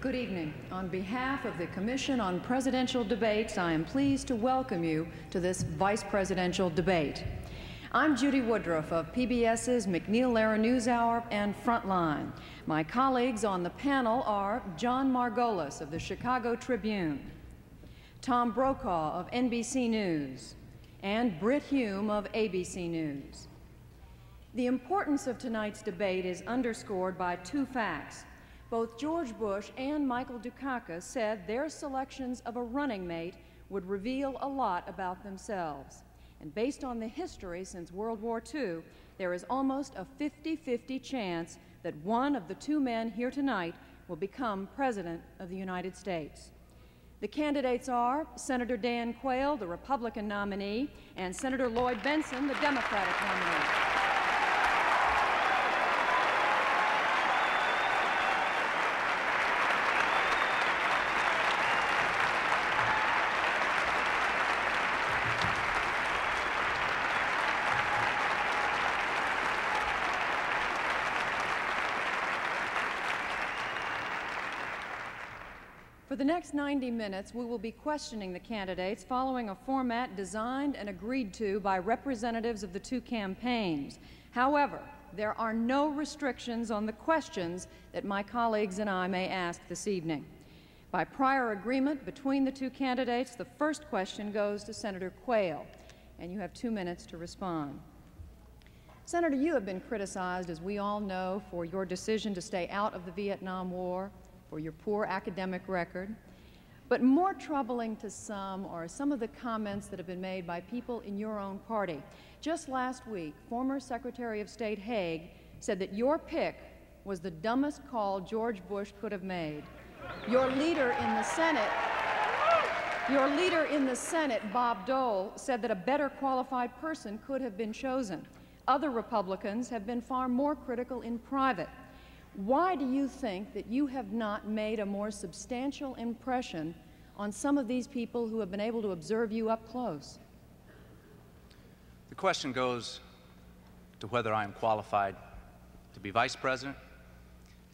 Good evening. On behalf of the Commission on Presidential Debates, I am pleased to welcome you to this vice presidential debate. I'm Judy Woodruff of PBS's MacNeil/Lehrer NewsHour and Frontline. My colleagues on the panel are John Margolis of the Chicago Tribune, Tom Brokaw of NBC News, and Brit Hume of ABC News. The importance of tonight's debate is underscored by two facts. Both George Bush and Michael Dukakis said their selections of a running mate would reveal a lot about themselves. And based on the history since World War II, there is almost a 50-50 chance that one of the two men here tonight will become President of the United States. The candidates are Senator Dan Quayle, the Republican nominee, and Senator Lloyd Bentsen, the Democratic nominee. The next 90 minutes, we will be questioning the candidates following a format designed and agreed to by representatives of the two campaigns. However, there are no restrictions on the questions that my colleagues and I may ask this evening. By prior agreement between the two candidates, the first question goes to Senator Quayle, and you have two minutes to respond. Senator, you have been criticized, as we all know, for your decision to stay out of the Vietnam War for your poor academic record. But more troubling to some are some of the comments that have been made by people in your own party. Just last week, former Secretary of State Haig said that your pick was the dumbest call George Bush could have made. Your leader in the Senate, your leader in the Senate, Bob Dole, said that a better qualified person could have been chosen. Other Republicans have been far more critical in private. Why do you think that you have not made a more substantial impression on some of these people who have been able to observe you up close? The question goes to whether I am qualified to be vice president,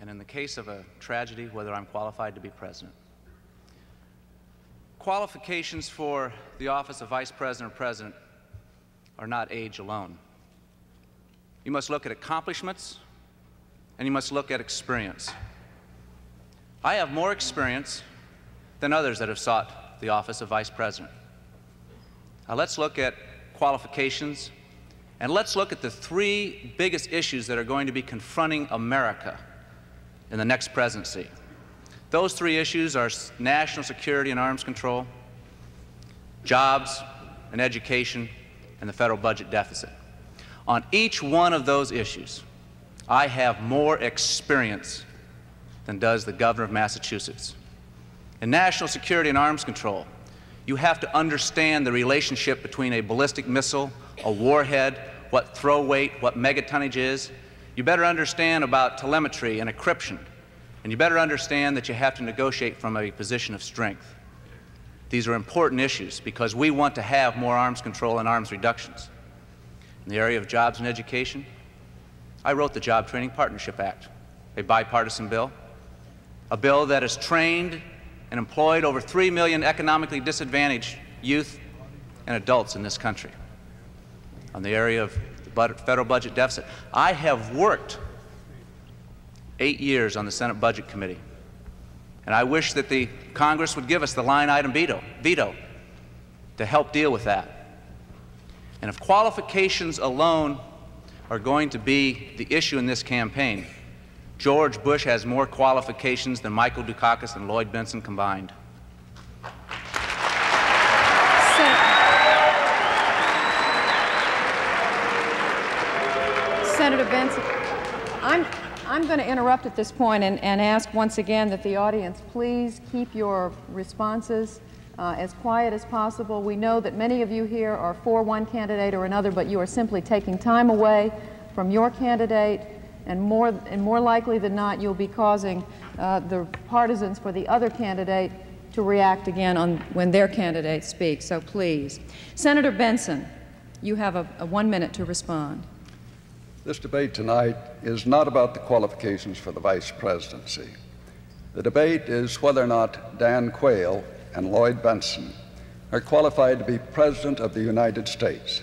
and in the case of a tragedy, whether I'm qualified to be president. Qualifications for the office of vice president or president are not age alone. You must look at accomplishments and you must look at experience. I have more experience than others that have sought the office of Vice President. Now let's look at qualifications and let's look at the three biggest issues that are going to be confronting America in the next presidency. Those three issues are national security and arms control, jobs and education, and the federal budget deficit. On each one of those issues, I have more experience than does the governor of Massachusetts. In national security and arms control, you have to understand the relationship between a ballistic missile, a warhead, what throw weight, what megatonnage is. You better understand about telemetry and encryption. And you better understand that you have to negotiate from a position of strength. These are important issues because we want to have more arms control and arms reductions. In the area of jobs and education, I wrote the Job Training Partnership Act, a bipartisan bill, a bill that has trained and employed over 3 million economically disadvantaged youth and adults in this country. On the area of the federal budget deficit, I have worked eight years on the Senate Budget Committee, and I wish that the Congress would give us the line item veto, veto to help deal with that. And if qualifications alone are going to be the issue in this campaign. George Bush has more qualifications than Michael Dukakis and Lloyd Bentsen combined. Senator Bentsen, I'm, I'm going to interrupt at this point and, and ask once again that the audience please keep your responses uh, as quiet as possible. We know that many of you here are for one candidate or another, but you are simply taking time away from your candidate, and more, and more likely than not, you'll be causing uh, the partisans for the other candidate to react again on when their candidate speaks. So please. Senator Bentsen, you have a, a one minute to respond. This debate tonight is not about the qualifications for the vice presidency. The debate is whether or not Dan Quayle and Lloyd Bentsen are qualified to be President of the United States.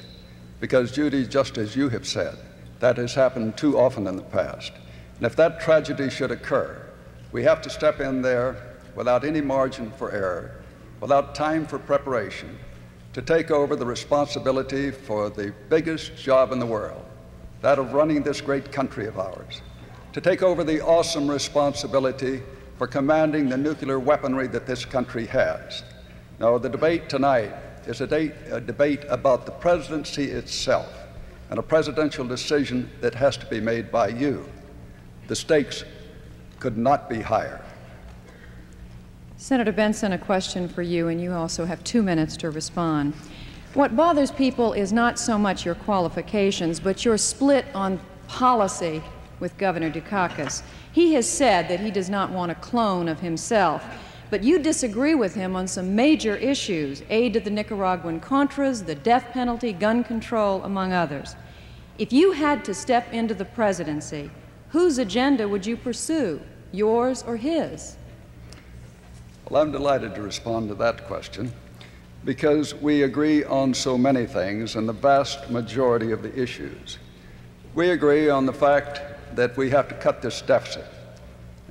Because, Judy, just as you have said, that has happened too often in the past. And if that tragedy should occur, we have to step in there without any margin for error, without time for preparation, to take over the responsibility for the biggest job in the world, that of running this great country of ours, to take over the awesome responsibility for commanding the nuclear weaponry that this country has. Now, the debate tonight is a, a debate about the presidency itself and a presidential decision that has to be made by you. The stakes could not be higher. Senator Bentsen, a question for you, and you also have two minutes to respond. What bothers people is not so much your qualifications, but your split on policy with Governor Dukakis. He has said that he does not want a clone of himself, but you disagree with him on some major issues aid to the Nicaraguan Contras, the death penalty, gun control, among others. If you had to step into the presidency, whose agenda would you pursue, yours or his? Well, I'm delighted to respond to that question because we agree on so many things and the vast majority of the issues. We agree on the fact that we have to cut this deficit.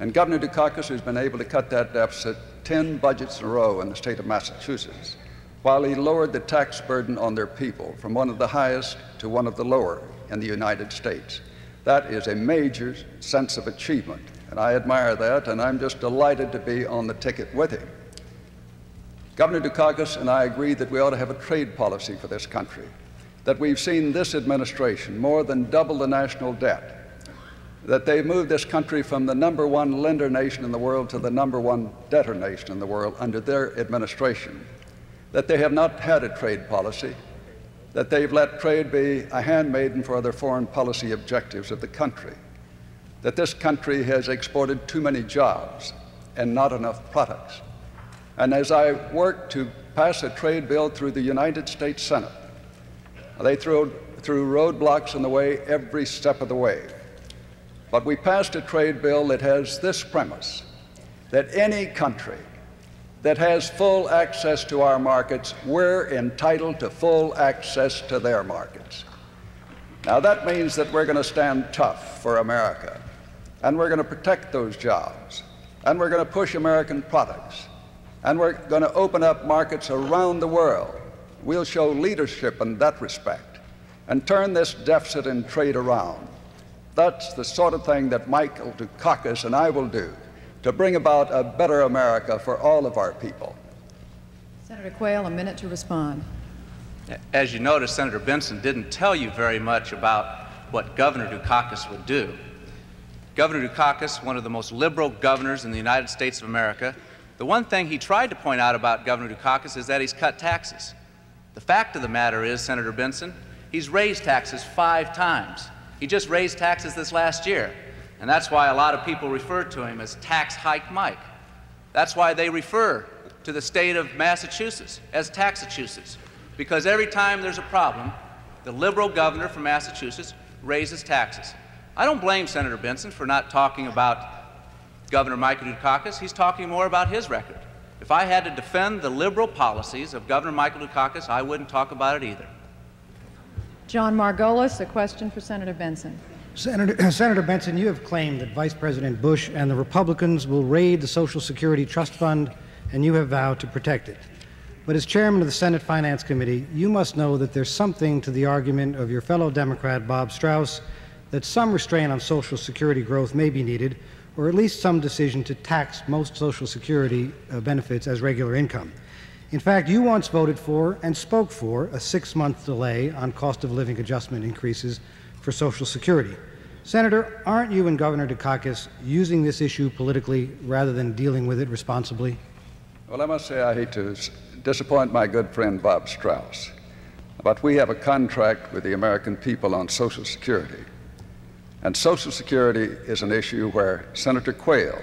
And Governor Dukakis has been able to cut that deficit 10 budgets in a row in the state of Massachusetts, while he lowered the tax burden on their people from one of the highest to one of the lower in the United States. That is a major sense of achievement, and I admire that, and I'm just delighted to be on the ticket with him. Governor Dukakis and I agree that we ought to have a trade policy for this country, that we've seen this administration more than double the national debt, that they've moved this country from the number one lender nation in the world to the number one debtor nation in the world under their administration, that they have not had a trade policy, that they've let trade be a handmaiden for other foreign policy objectives of the country, that this country has exported too many jobs and not enough products. And as I worked to pass a trade bill through the United States Senate, they threw, threw roadblocks in the way every step of the way. But we passed a trade bill that has this premise that any country that has full access to our markets, we're entitled to full access to their markets. Now, that means that we're going to stand tough for America, and we're going to protect those jobs, and we're going to push American products, and we're going to open up markets around the world. We'll show leadership in that respect and turn this deficit in trade around. That's the sort of thing that Michael Dukakis and I will do to bring about a better America for all of our people. Senator Quayle, a minute to respond. As you notice, Senator Bentsen didn't tell you very much about what Governor Dukakis would do. Governor Dukakis, one of the most liberal governors in the United States of America, the one thing he tried to point out about Governor Dukakis is that he's cut taxes. The fact of the matter is, Senator Bentsen, he's raised taxes five times. He just raised taxes this last year. And that's why a lot of people refer to him as Tax Hike Mike. That's why they refer to the state of Massachusetts as Taxachusetts. Because every time there's a problem, the liberal governor from Massachusetts raises taxes. I don't blame Senator Bentsen for not talking about Governor Michael Dukakis. He's talking more about his record. If I had to defend the liberal policies of Governor Michael Dukakis, I wouldn't talk about it either. John Margolis, a question for Senator Bentsen. Senator, Senator Bentsen, you have claimed that Vice President Bush and the Republicans will raid the Social Security Trust Fund, and you have vowed to protect it. But as chairman of the Senate Finance Committee, you must know that there's something to the argument of your fellow Democrat Bob Strauss that some restraint on Social Security growth may be needed, or at least some decision to tax most Social Security uh, benefits as regular income. In fact, you once voted for and spoke for a six month delay on cost of living adjustment increases for Social Security. Senator, aren't you and Governor Dukakis using this issue politically rather than dealing with it responsibly? Well, I must say I hate to disappoint my good friend Bob Strauss, but we have a contract with the American people on Social Security. And Social Security is an issue where Senator Quayle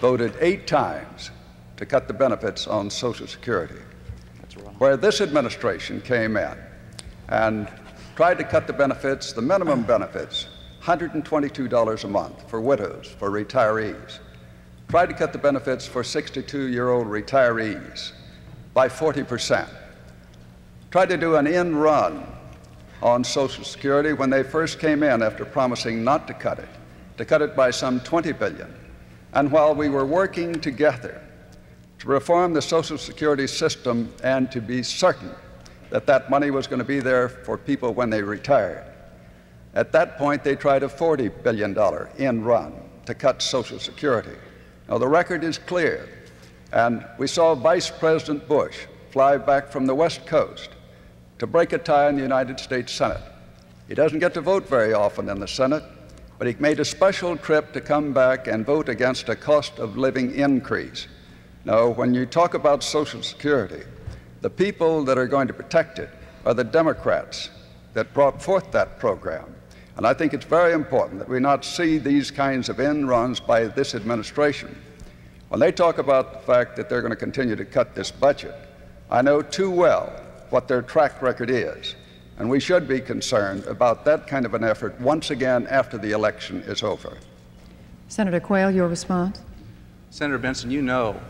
voted eight times to cut the benefits on Social Security. Where this administration came in and tried to cut the benefits, the minimum benefits, $122 a month for widows, for retirees. tried to cut the benefits for 62 year old retirees by 40%, tried to do an in run on Social Security when they first came in after promising not to cut it, to cut it by some 20 billion. And while we were working together to reform the Social Security system and to be certain that that money was going to be there for people when they retired, at that point they tried a $40 billion in run to cut Social Security. Now, the record is clear, and we saw Vice President Bush fly back from the West Coast to break a tie in the United States Senate. He doesn't get to vote very often in the Senate, but he made a special trip to come back and vote against a cost of living increase. Now, when you talk about Social Security, the people that are going to protect it are the Democrats that brought forth that program. And I think it's very important that we not see these kinds of end runs by this administration. When they talk about the fact that they're going to continue to cut this budget, I know too well what their track record is. And we should be concerned about that kind of an effort once again after the election is over. Senator Quayle, your response? Senator Bentsen, you know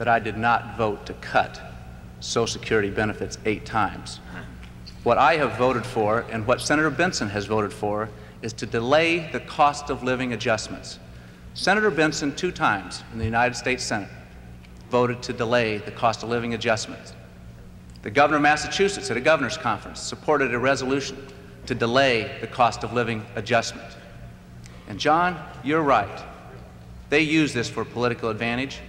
that I did not vote to cut Social Security benefits eight times. What I have voted for and what Senator Bentsen has voted for is to delay the cost of living adjustments. Senator Bentsen, two times in the United States Senate, voted to delay the cost of living adjustments. The governor of Massachusetts at a governor's conference supported a resolution to delay the cost of living adjustment. And John, you're right. They use this for political advantage.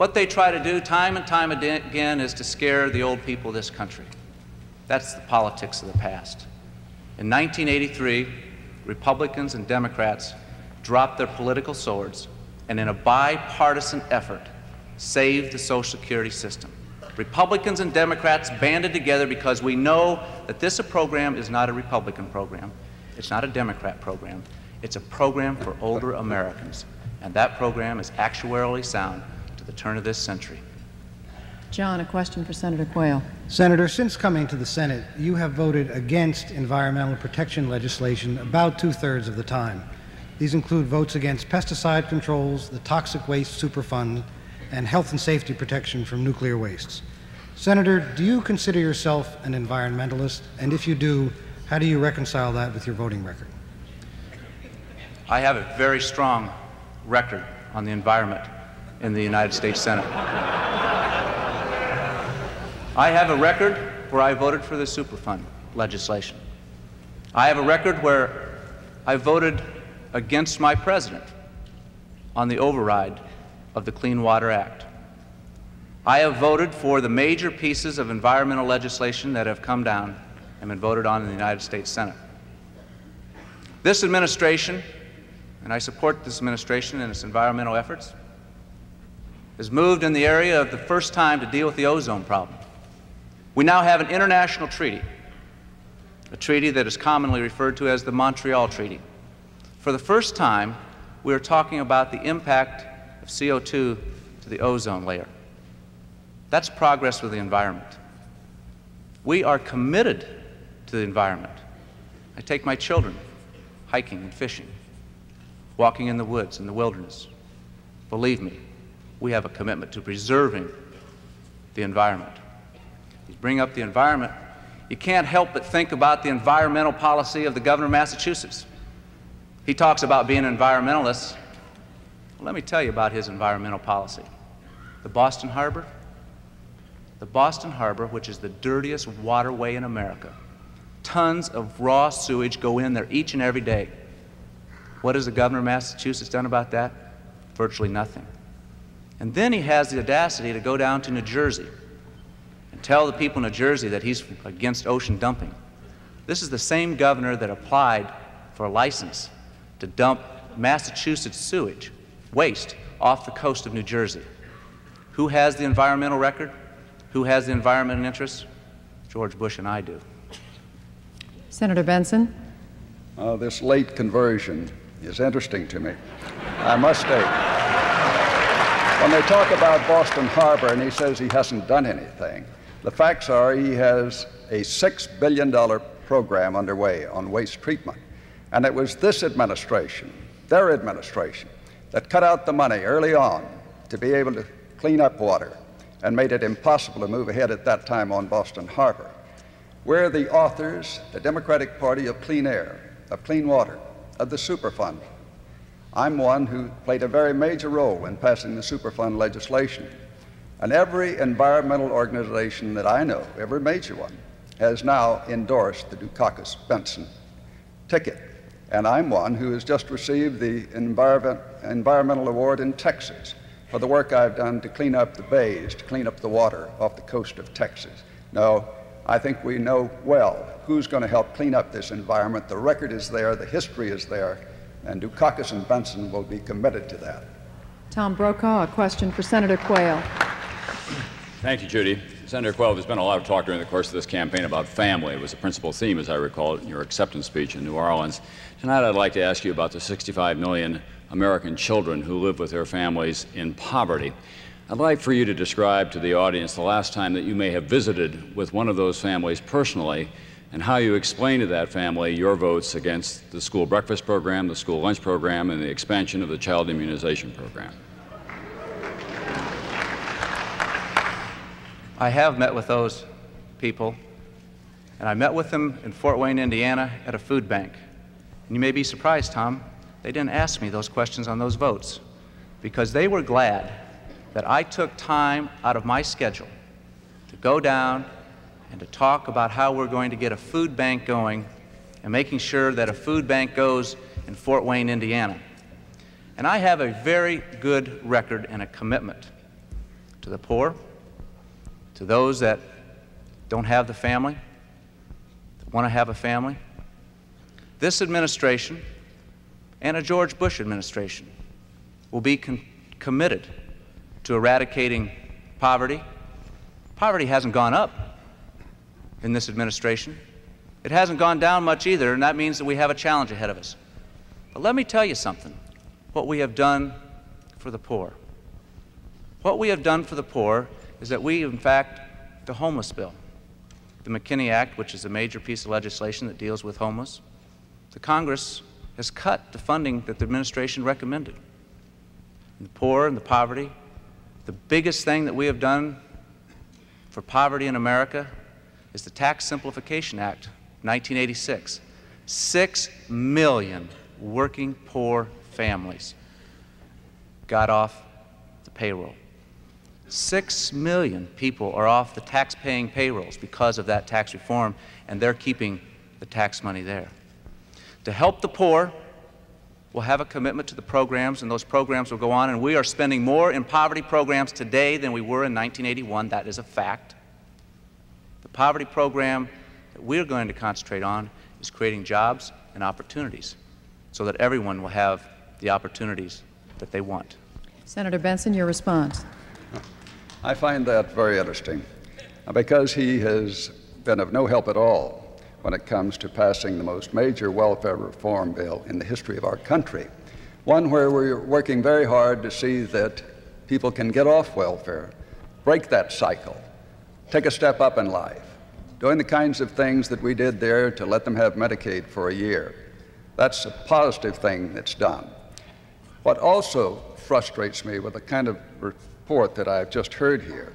What they try to do time and time again is to scare the old people of this country. That's the politics of the past. In 1983, Republicans and Democrats dropped their political swords and, in a bipartisan effort, saved the Social Security system. Republicans and Democrats banded together because we know that this program is not a Republican program. It's not a Democrat program. It's a program for older Americans. And that program is actuarially sound the turn of this century. John, a question for Senator Quayle. Senator, since coming to the Senate, you have voted against environmental protection legislation about two thirds of the time. These include votes against pesticide controls, the Toxic Waste Superfund, and health and safety protection from nuclear wastes. Senator, do you consider yourself an environmentalist? And if you do, how do you reconcile that with your voting record? I have a very strong record on the environment in the United States Senate. I have a record where I voted for the Superfund legislation. I have a record where I voted against my president on the override of the Clean Water Act. I have voted for the major pieces of environmental legislation that have come down and been voted on in the United States Senate. This administration, and I support this administration in its environmental efforts, has moved in the area of the first time to deal with the ozone problem. We now have an international treaty, a treaty that is commonly referred to as the Montreal Treaty. For the first time, we are talking about the impact of CO2 to the ozone layer. That's progress with the environment. We are committed to the environment. I take my children hiking and fishing, walking in the woods in the wilderness. Believe me, we have a commitment to preserving the environment. You bring up the environment, you can't help but think about the environmental policy of the governor of Massachusetts. He talks about being an environmentalist. Well, let me tell you about his environmental policy. The Boston Harbor, the Boston Harbor, which is the dirtiest waterway in America. Tons of raw sewage go in there each and every day. What has the governor of Massachusetts done about that? Virtually nothing. And then he has the audacity to go down to New Jersey and tell the people in New Jersey that he's against ocean dumping. This is the same governor that applied for a license to dump Massachusetts sewage, waste, off the coast of New Jersey. Who has the environmental record? Who has the environmental interests? George Bush and I do. Senator Bentsen? Uh, this late conversion is interesting to me. I must state. When they talk about Boston Harbor and he says he hasn't done anything, the facts are he has a $6 billion program underway on waste treatment. And it was this administration, their administration, that cut out the money early on to be able to clean up water and made it impossible to move ahead at that time on Boston Harbor. We're the authors, the Democratic Party, of clean air, of clean water, of the Superfund. I'm one who played a very major role in passing the Superfund legislation. And every environmental organization that I know, every major one, has now endorsed the Dukakis Bentsen ticket. And I'm one who has just received the environment, Environmental Award in Texas for the work I've done to clean up the bays, to clean up the water off the coast of Texas. No, I think we know well who's going to help clean up this environment. The record is there, the history is there, and Dukakis and Bentsen will be committed to that. Tom Brokaw, a question for Senator Quayle. Thank you, Judy. Senator Quayle, there's been a lot of talk during the course of this campaign about family. It was a principal theme, as I recall, in your acceptance speech in New Orleans. Tonight, I'd like to ask you about the 65 million American children who live with their families in poverty. I'd like for you to describe to the audience the last time that you may have visited with one of those families personally and how you explain to that family your votes against the school breakfast program, the school lunch program, and the expansion of the child immunization program. I have met with those people, and I met with them in Fort Wayne, Indiana, at a food bank. And you may be surprised, Tom, they didn't ask me those questions on those votes because they were glad that I took time out of my schedule to go down and to talk about how we're going to get a food bank going and making sure that a food bank goes in Fort Wayne, Indiana. And I have a very good record and a commitment to the poor, to those that don't have the family, that want to have a family. This administration and a George Bush administration will be committed to eradicating poverty. Poverty hasn't gone up in this administration. It hasn't gone down much either, and that means that we have a challenge ahead of us. But let me tell you something what we have done for the poor. What we have done for the poor is that we, in fact, the homeless bill, the McKinney Act, which is a major piece of legislation that deals with homeless, the Congress has cut the funding that the administration recommended. And the poor and the poverty the biggest thing that we have done for poverty in America is the Tax Simplification Act, 1986. Six million working poor families got off the payroll. Six million people are off the tax paying payrolls because of that tax reform, and they're keeping the tax money there. To help the poor, We'll have a commitment to the programs, and those programs will go on. And we are spending more in poverty programs today than we were in 1981. That is a fact. The poverty program that we're going to concentrate on is creating jobs and opportunities so that everyone will have the opportunities that they want. Senator Bentsen, your response. I find that very interesting uh, because he has been of no help at all when it comes to passing the most major welfare reform bill in the history of our country. One where we're working very hard to see that people can get off welfare, break that cycle, take a step up in life, doing the kinds of things that we did there to let them have Medicaid for a year. That's a positive thing that's done. What also frustrates me with the kind of report that I've just heard here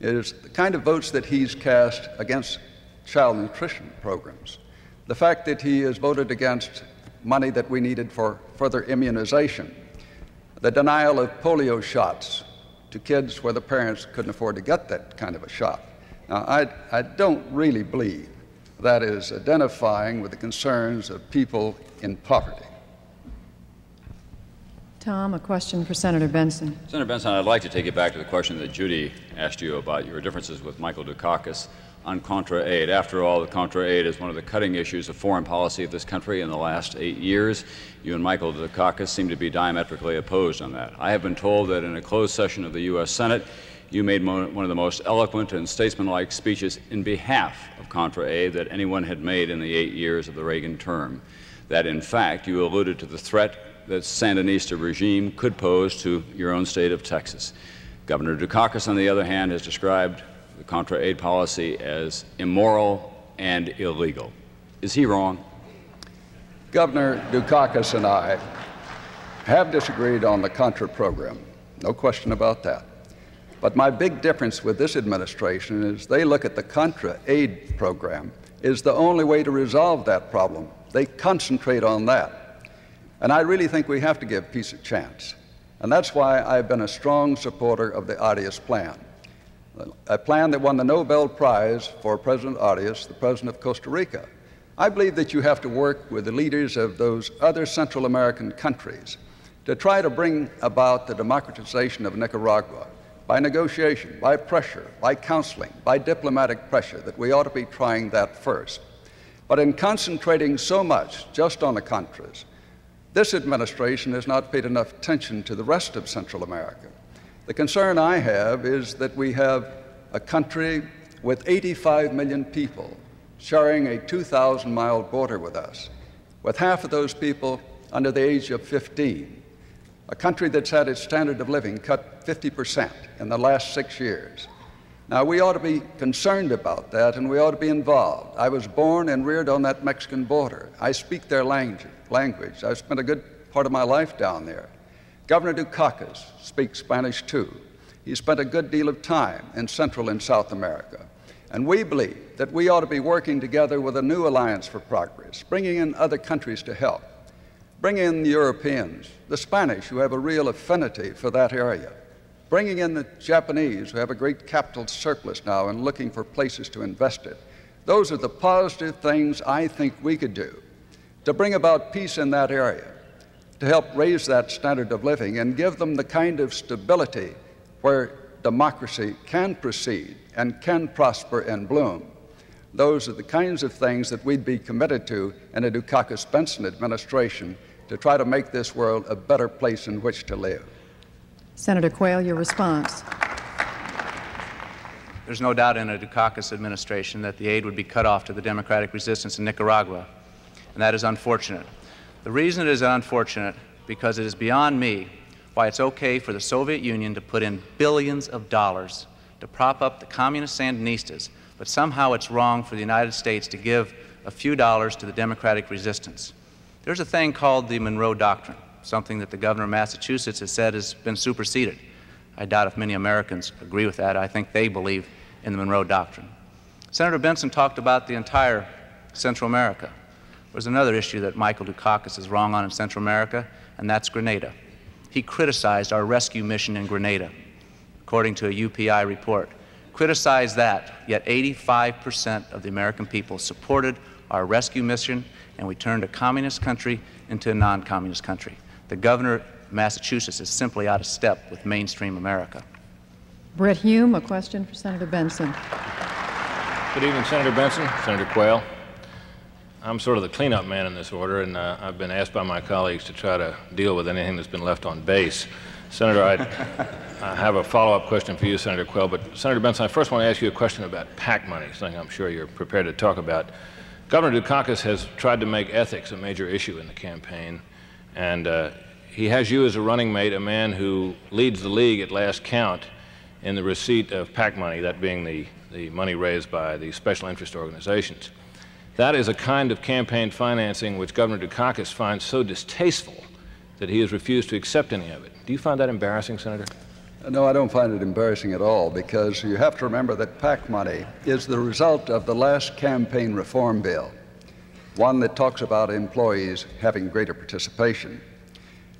is the kind of votes that he's cast against child nutrition programs. The fact that he has voted against money that we needed for further immunization, the denial of polio shots to kids where the parents couldn't afford to get that kind of a shot. Now, I, I don't really believe that is identifying with the concerns of people in poverty. Tom, a question for Senator Bentsen. Senator Bentsen, I'd like to take it back to the question that Judy asked you about your differences with Michael Dukakis on contra aid. After all, the contra aid is one of the cutting issues of foreign policy of this country in the last eight years. You and Michael Dukakis seem to be diametrically opposed on that. I have been told that in a closed session of the U.S. Senate, you made one of the most eloquent and statesmanlike speeches in behalf of contra aid that anyone had made in the eight years of the Reagan term. That, in fact, you alluded to the threat that Sandinista regime could pose to your own state of Texas. Governor Dukakis, on the other hand, has described the contra aid policy as immoral and illegal. Is he wrong? Governor Dukakis and I have disagreed on the Contra program, no question about that. But my big difference with this administration is they look at the Contra aid program is the only way to resolve that problem. They concentrate on that. And I really think we have to give peace a chance. And that's why I've been a strong supporter of the Arias plan, a plan that won the Nobel Prize for President Arias, the president of Costa Rica. I believe that you have to work with the leaders of those other Central American countries to try to bring about the democratization of Nicaragua by negotiation, by pressure, by counseling, by diplomatic pressure, that we ought to be trying that first. But in concentrating so much just on the Contras, this administration has not paid enough attention to the rest of Central America. The concern I have is that we have a country with 85 million people sharing a 2,000 mile border with us, with half of those people under the age of 15. A country that's had its standard of living cut 50% in the last six years. Now, we ought to be concerned about that and we ought to be involved. I was born and reared on that Mexican border. I speak their language. language. I've spent a good part of my life down there. Governor Dukakis speaks Spanish too. He spent a good deal of time in Central and South America. And we believe that we ought to be working together with a new alliance for progress, bringing in other countries to help. Bring in the Europeans, the Spanish, who have a real affinity for that area. Bringing in the Japanese, who have a great capital surplus now and looking for places to invest it. Those are the positive things I think we could do to bring about peace in that area, to help raise that standard of living and give them the kind of stability where democracy can proceed and can prosper and bloom. Those are the kinds of things that we'd be committed to in a Dukakis Bentsen administration to try to make this world a better place in which to live. Senator Quayle, your response. There's no doubt in a Dukakis administration that the aid would be cut off to the democratic resistance in Nicaragua, and that is unfortunate. The reason it is unfortunate because it is beyond me why it's okay for the Soviet Union to put in billions of dollars to prop up the communist Sandinistas, but somehow it's wrong for the United States to give a few dollars to the democratic resistance. There's a thing called the Monroe Doctrine, something that the governor of Massachusetts has said has been superseded. I doubt if many Americans agree with that. I think they believe in the Monroe Doctrine. Senator Bentsen talked about the entire Central America. There's another issue that Michael Dukakis is wrong on in Central America, and that's Grenada. He criticized our rescue mission in Grenada, according to a UPI report. Criticized that, yet 85% of the American people supported our rescue mission and we turned a communist country into a non communist country. The governor of Massachusetts is simply out of step with mainstream America. Brit Hume, a question for Senator Bentsen. Good evening, Senator Bentsen, Senator Quayle. I'm sort of the cleanup man in this order, and uh, I've been asked by my colleagues to try to deal with anything that's been left on base. Senator, I, I have a follow-up question for you, Senator Quayle. But Senator Bentsen, I first want to ask you a question about PAC money, something I'm sure you're prepared to talk about. Governor Dukakis has tried to make ethics a major issue in the campaign, and uh, he has you as a running mate, a man who leads the league at last count in the receipt of PAC money, that being the, the money raised by the special interest organizations. That is a kind of campaign financing which Governor Dukakis finds so distasteful that he has refused to accept any of it. Do you find that embarrassing, Senator? No, I don't find it embarrassing at all because you have to remember that PAC money is the result of the last campaign reform bill, one that talks about employees having greater participation.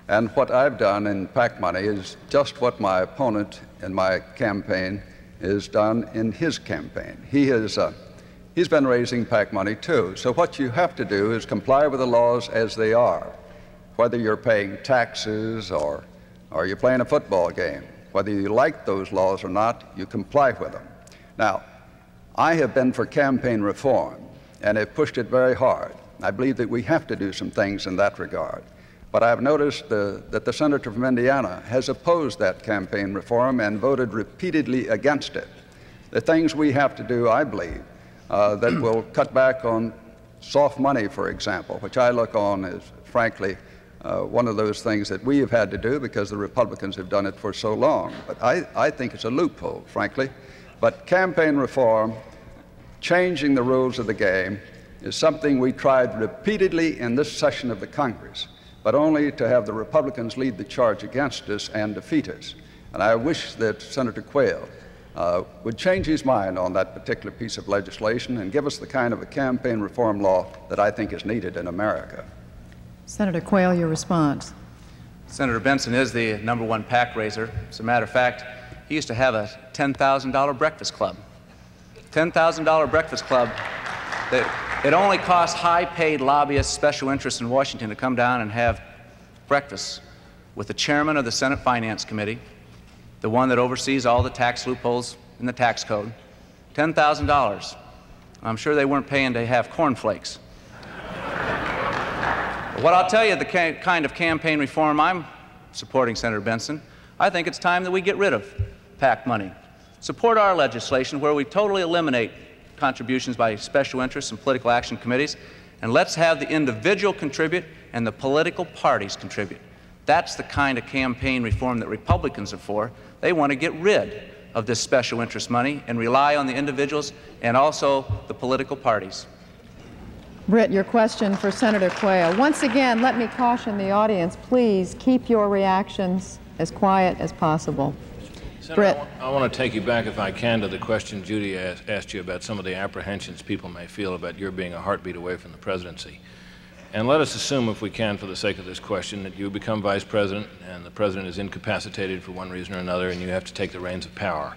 And what I've done in PAC money is just what my opponent in my campaign has done in his campaign. He has uh, he's been raising PAC money too. So what you have to do is comply with the laws as they are, whether you're paying taxes or or you're playing a football game. Whether you like those laws or not, you comply with them. Now, I have been for campaign reform and have pushed it very hard. I believe that we have to do some things in that regard. But I've noticed the, that the senator from Indiana has opposed that campaign reform and voted repeatedly against it. The things we have to do, I believe, uh, that will cut back on soft money, for example, which I look on as, frankly, uh, one of those things that we have had to do because the Republicans have done it for so long. But I, I think it's a loophole, frankly. But campaign reform, changing the rules of the game, is something we tried repeatedly in this session of the Congress. but only to have the Republicans lead the charge against us and defeat us. And I wish that Senator Quayle uh, would change his mind on that particular piece of legislation and give us the kind of a campaign reform law that I think is needed in America. Senator Quayle, your response. Senator Bentsen is the number one PAC raiser. As a matter of fact, he used to have a $10,000 breakfast club. $10,000 breakfast club that it only costs high-paid lobbyists, special interests in Washington to come down and have breakfast with the chairman of the Senate Finance Committee, the one that oversees all the tax loopholes in the tax code, $10,000. I'm sure they weren't paying to have cornflakes. What I'll tell you, the kind of campaign reform I'm supporting, Senator Bentsen, I think it's time that we get rid of PAC money. Support our legislation where we totally eliminate contributions by special interests and political action committees, and let's have the individual contribute and the political parties contribute. That's the kind of campaign reform that Republicans are for. They want to get rid of this special interest money and rely on the individuals and also the political parties. Brit, your question for Senator Quayle. Once again, let me caution the audience, please keep your reactions as quiet as possible. Senator, I, want to take you back, if I can, to the question Judy asked, asked you about some of the apprehensions people may feel about your being a heartbeat away from the presidency. And let us assume, if we can, for the sake of this question, that you become vice president and the president is incapacitated for one reason or another and you have to take the reins of power.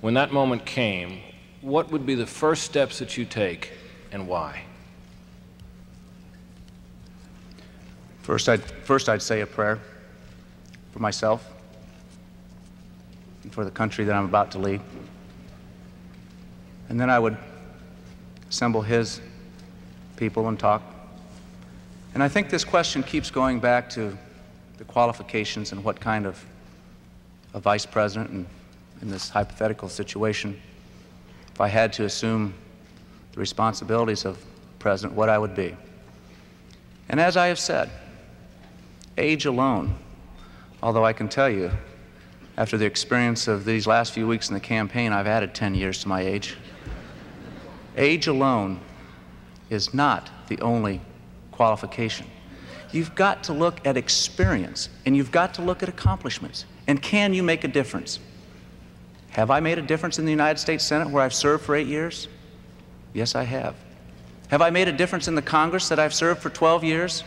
When that moment came, what would be the first steps that you take and why? First I'd, first, I'd say a prayer for myself and for the country that I'm about to lead. And then I would assemble his people and talk. And I think this question keeps going back to the qualifications and what kind of a vice president and in this hypothetical situation, if I had to assume the responsibilities of president, what I would be. And as I have said, age alone, although I can tell you after the experience of these last few weeks in the campaign, I've added 10 years to my age. Age alone is not the only qualification. You've got to look at experience and you've got to look at accomplishments. And can you make a difference? Have I made a difference in the United States Senate where I've served for eight years? Yes, I have. Have I made a difference in the Congress that I've served for 12 years?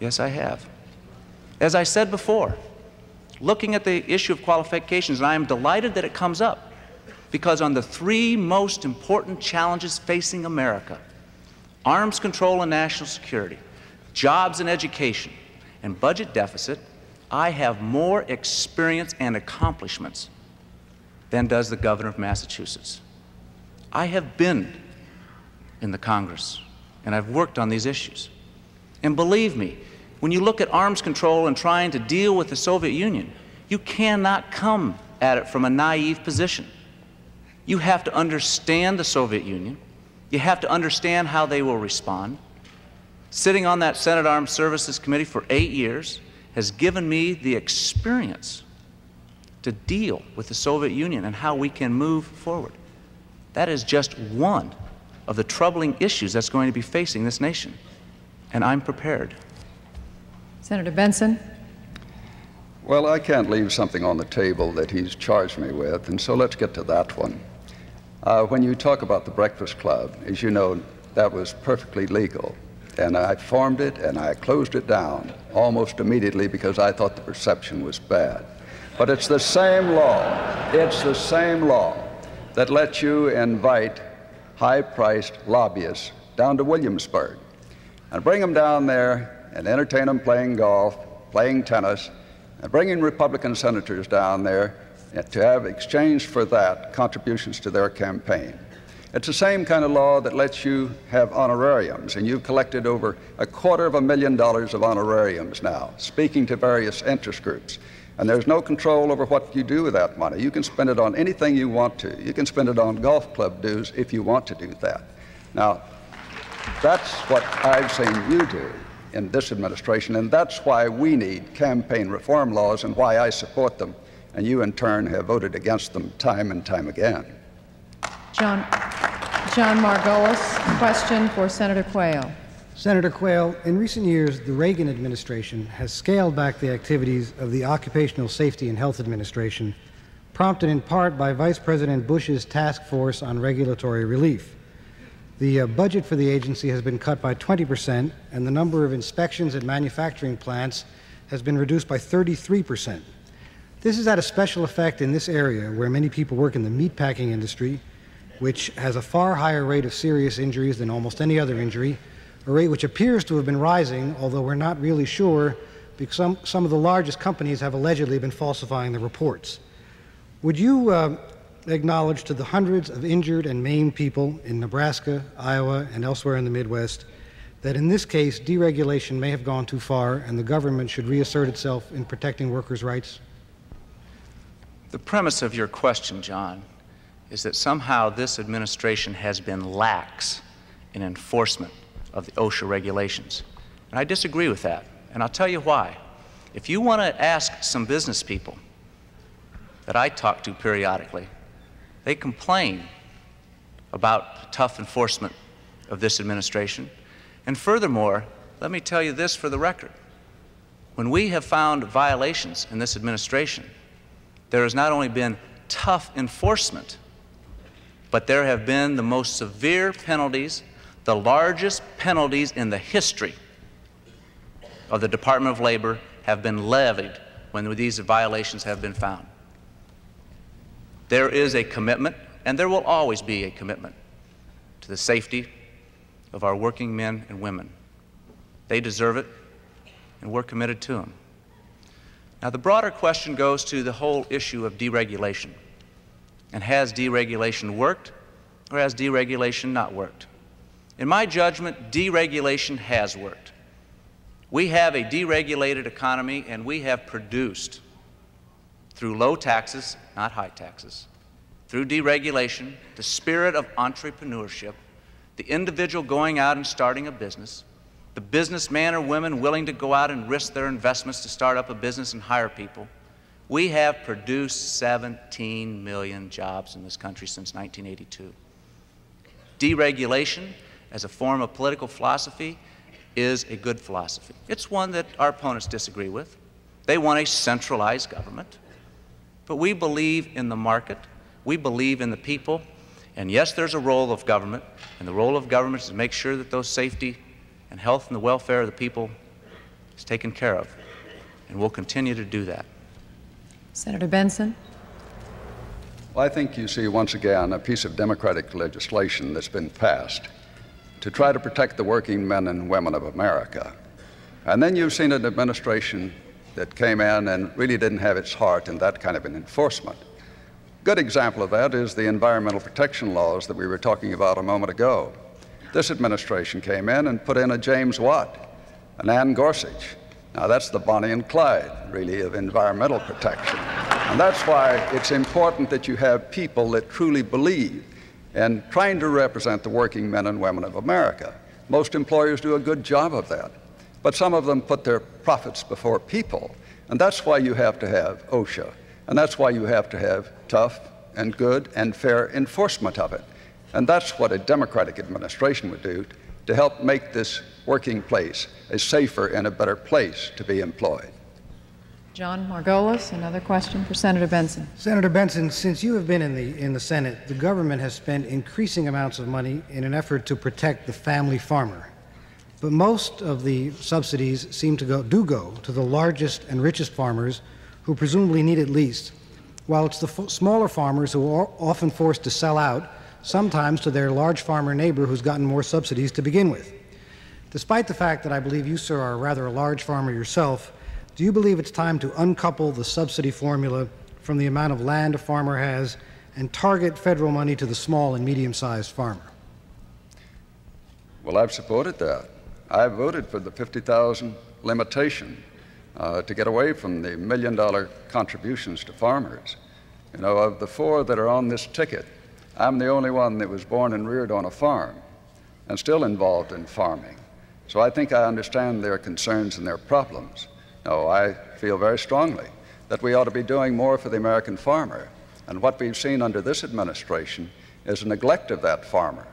Yes, I have. As I said before, looking at the issue of qualifications, I am delighted that it comes up because on the three most important challenges facing America arms control and national security, jobs and education, and budget deficit I have more experience and accomplishments than does the governor of Massachusetts. I have been in the Congress and I've worked on these issues. And believe me, when you look at arms control and trying to deal with the Soviet Union, you cannot come at it from a naive position. You have to understand the Soviet Union. You have to understand how they will respond. Sitting on that Senate Armed Services Committee for eight years has given me the experience to deal with the Soviet Union and how we can move forward. That is just one of the troubling issues that's going to be facing this nation. And I'm prepared. Senator Bentsen. Well, I can't leave something on the table that he's charged me with, and so let's get to that one. Uh, when you talk about the Breakfast Club, as you know, that was perfectly legal. And I formed it and I closed it down almost immediately because I thought the perception was bad. But it's the same law, it's the same law that lets you invite high priced lobbyists down to Williamsburg and bring them down there and entertain them playing golf, playing tennis, and bringing Republican senators down there to have exchanged for that contributions to their campaign. It's the same kind of law that lets you have honorariums, and you've collected over a quarter of a million dollars of honorariums now, speaking to various interest groups. And there's no control over what you do with that money. You can spend it on anything you want to. You can spend it on golf club dues if you want to do that. Now, that's what I've seen you do in this administration, and that's why we need campaign reform laws and why I support them, and you in turn have voted against them time and time again. John, John Margolis, question for Senator Quayle. Senator Quayle, in recent years, the Reagan administration has scaled back the activities of the Occupational Safety and Health Administration, prompted in part by Vice President Bush's task force on regulatory relief. The uh, budget for the agency has been cut by 20 percent, and the number of inspections at manufacturing plants has been reduced by 33 percent. This has had a special effect in this area where many people work in the meatpacking industry, which has a far higher rate of serious injuries than almost any other injury, a rate which appears to have been rising, although we're not really sure because some, some of the largest companies have allegedly been falsifying the reports. Would you uh, acknowledge to the hundreds of injured and maimed people in Nebraska, Iowa, and elsewhere in the Midwest that in this case, deregulation may have gone too far and the government should reassert itself in protecting workers' rights? The premise of your question, John, is that somehow this administration has been lax in enforcement of the OSHA regulations. And I disagree with that, and I'll tell you why. If you want to ask some business people that I talk to periodically, they complain about tough enforcement of this administration. And furthermore, let me tell you this for the record. When we have found violations in this administration, there has not only been tough enforcement, but there have been the most severe penalties, the largest penalties in the history of the Department of Labor have been levied when these violations have been found. There is a commitment, and there will always be a commitment, to the safety of our working men and women. They deserve it, and we're committed to them. Now, the broader question goes to the whole issue of deregulation. And has deregulation worked, or has deregulation not worked? In my judgment, deregulation has worked. We have a deregulated economy, and we have produced through low taxes, not high taxes, through deregulation, the spirit of entrepreneurship, the individual going out and starting a business, the businessman or women willing to go out and risk their investments to start up a business and hire people. We have produced 17 million jobs in this country since 1982. Deregulation as a form of political philosophy is a good philosophy. It's one that our opponents disagree with. They want a centralized government. But we believe in the market, we believe in the people, and yes, there's a role of government, and the role of government is to make sure that those safety and health and the welfare of the people is taken care of. And we'll continue to do that. Senator Bentsen. Well, I think you see once again a piece of democratic legislation that's been passed to try to protect the working men and women of America. And then you've seen an administration that came in and really didn't have its heart in that kind of an enforcement. Good example of that is the environmental protection laws that we were talking about a moment ago. This administration came in and put in a James Watt, an Anne Gorsuch. Now that's the Bonnie and Clyde, really, of environmental protection. And that's why it's important that you have people that truly believe in trying to represent the working men and women of America. Most employers do a good job of that. But some of them put their profits before people. And that's why you have to have OSHA. And that's why you have to have tough and good and fair enforcement of it. And that's what a Democratic administration would do to help make this working place a safer and a better place to be employed. John Margolis, another question for Senator Bentsen. Senator Bentsen, since you have been in the, in the Senate, the government has spent increasing amounts of money in an effort to protect the family farmer. But most of the subsidies seem to go, do go to the largest and richest farmers who presumably need it least, while it's the smaller farmers who are often forced to sell out, sometimes to their large farmer neighbor who's gotten more subsidies to begin with. Despite the fact that I believe you, sir, are rather a large farmer yourself, do you believe it's time to uncouple the subsidy formula from the amount of land a farmer has and target federal money to the small and medium sized farmer? Well, I've supported that. I voted for the 50,000 limitation uh, to get away from the million dollar contributions to farmers. You know, of the four that are on this ticket, I'm the only one that was born and reared on a farm and still involved in farming. So I think I understand their concerns and their problems. No, I feel very strongly that we ought to be doing more for the American farmer. And what we've seen under this administration is a neglect of that farmer.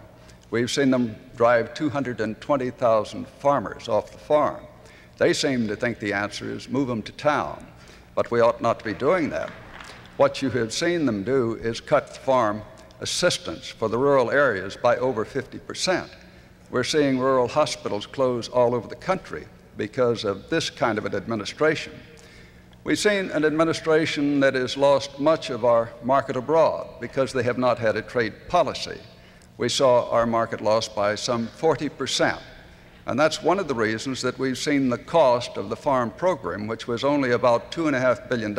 We've seen them drive 220,000 farmers off the farm. They seem to think the answer is move them to town, but we ought not to be doing that. What you have seen them do is cut farm assistance for the rural areas by over 50 percent. We're seeing rural hospitals close all over the country because of this kind of an administration. We've seen an administration that has lost much of our market abroad because they have not had a trade policy. We saw our market loss by some 40 percent. And that's one of the reasons that we've seen the cost of the farm program, which was only about $2.5 billion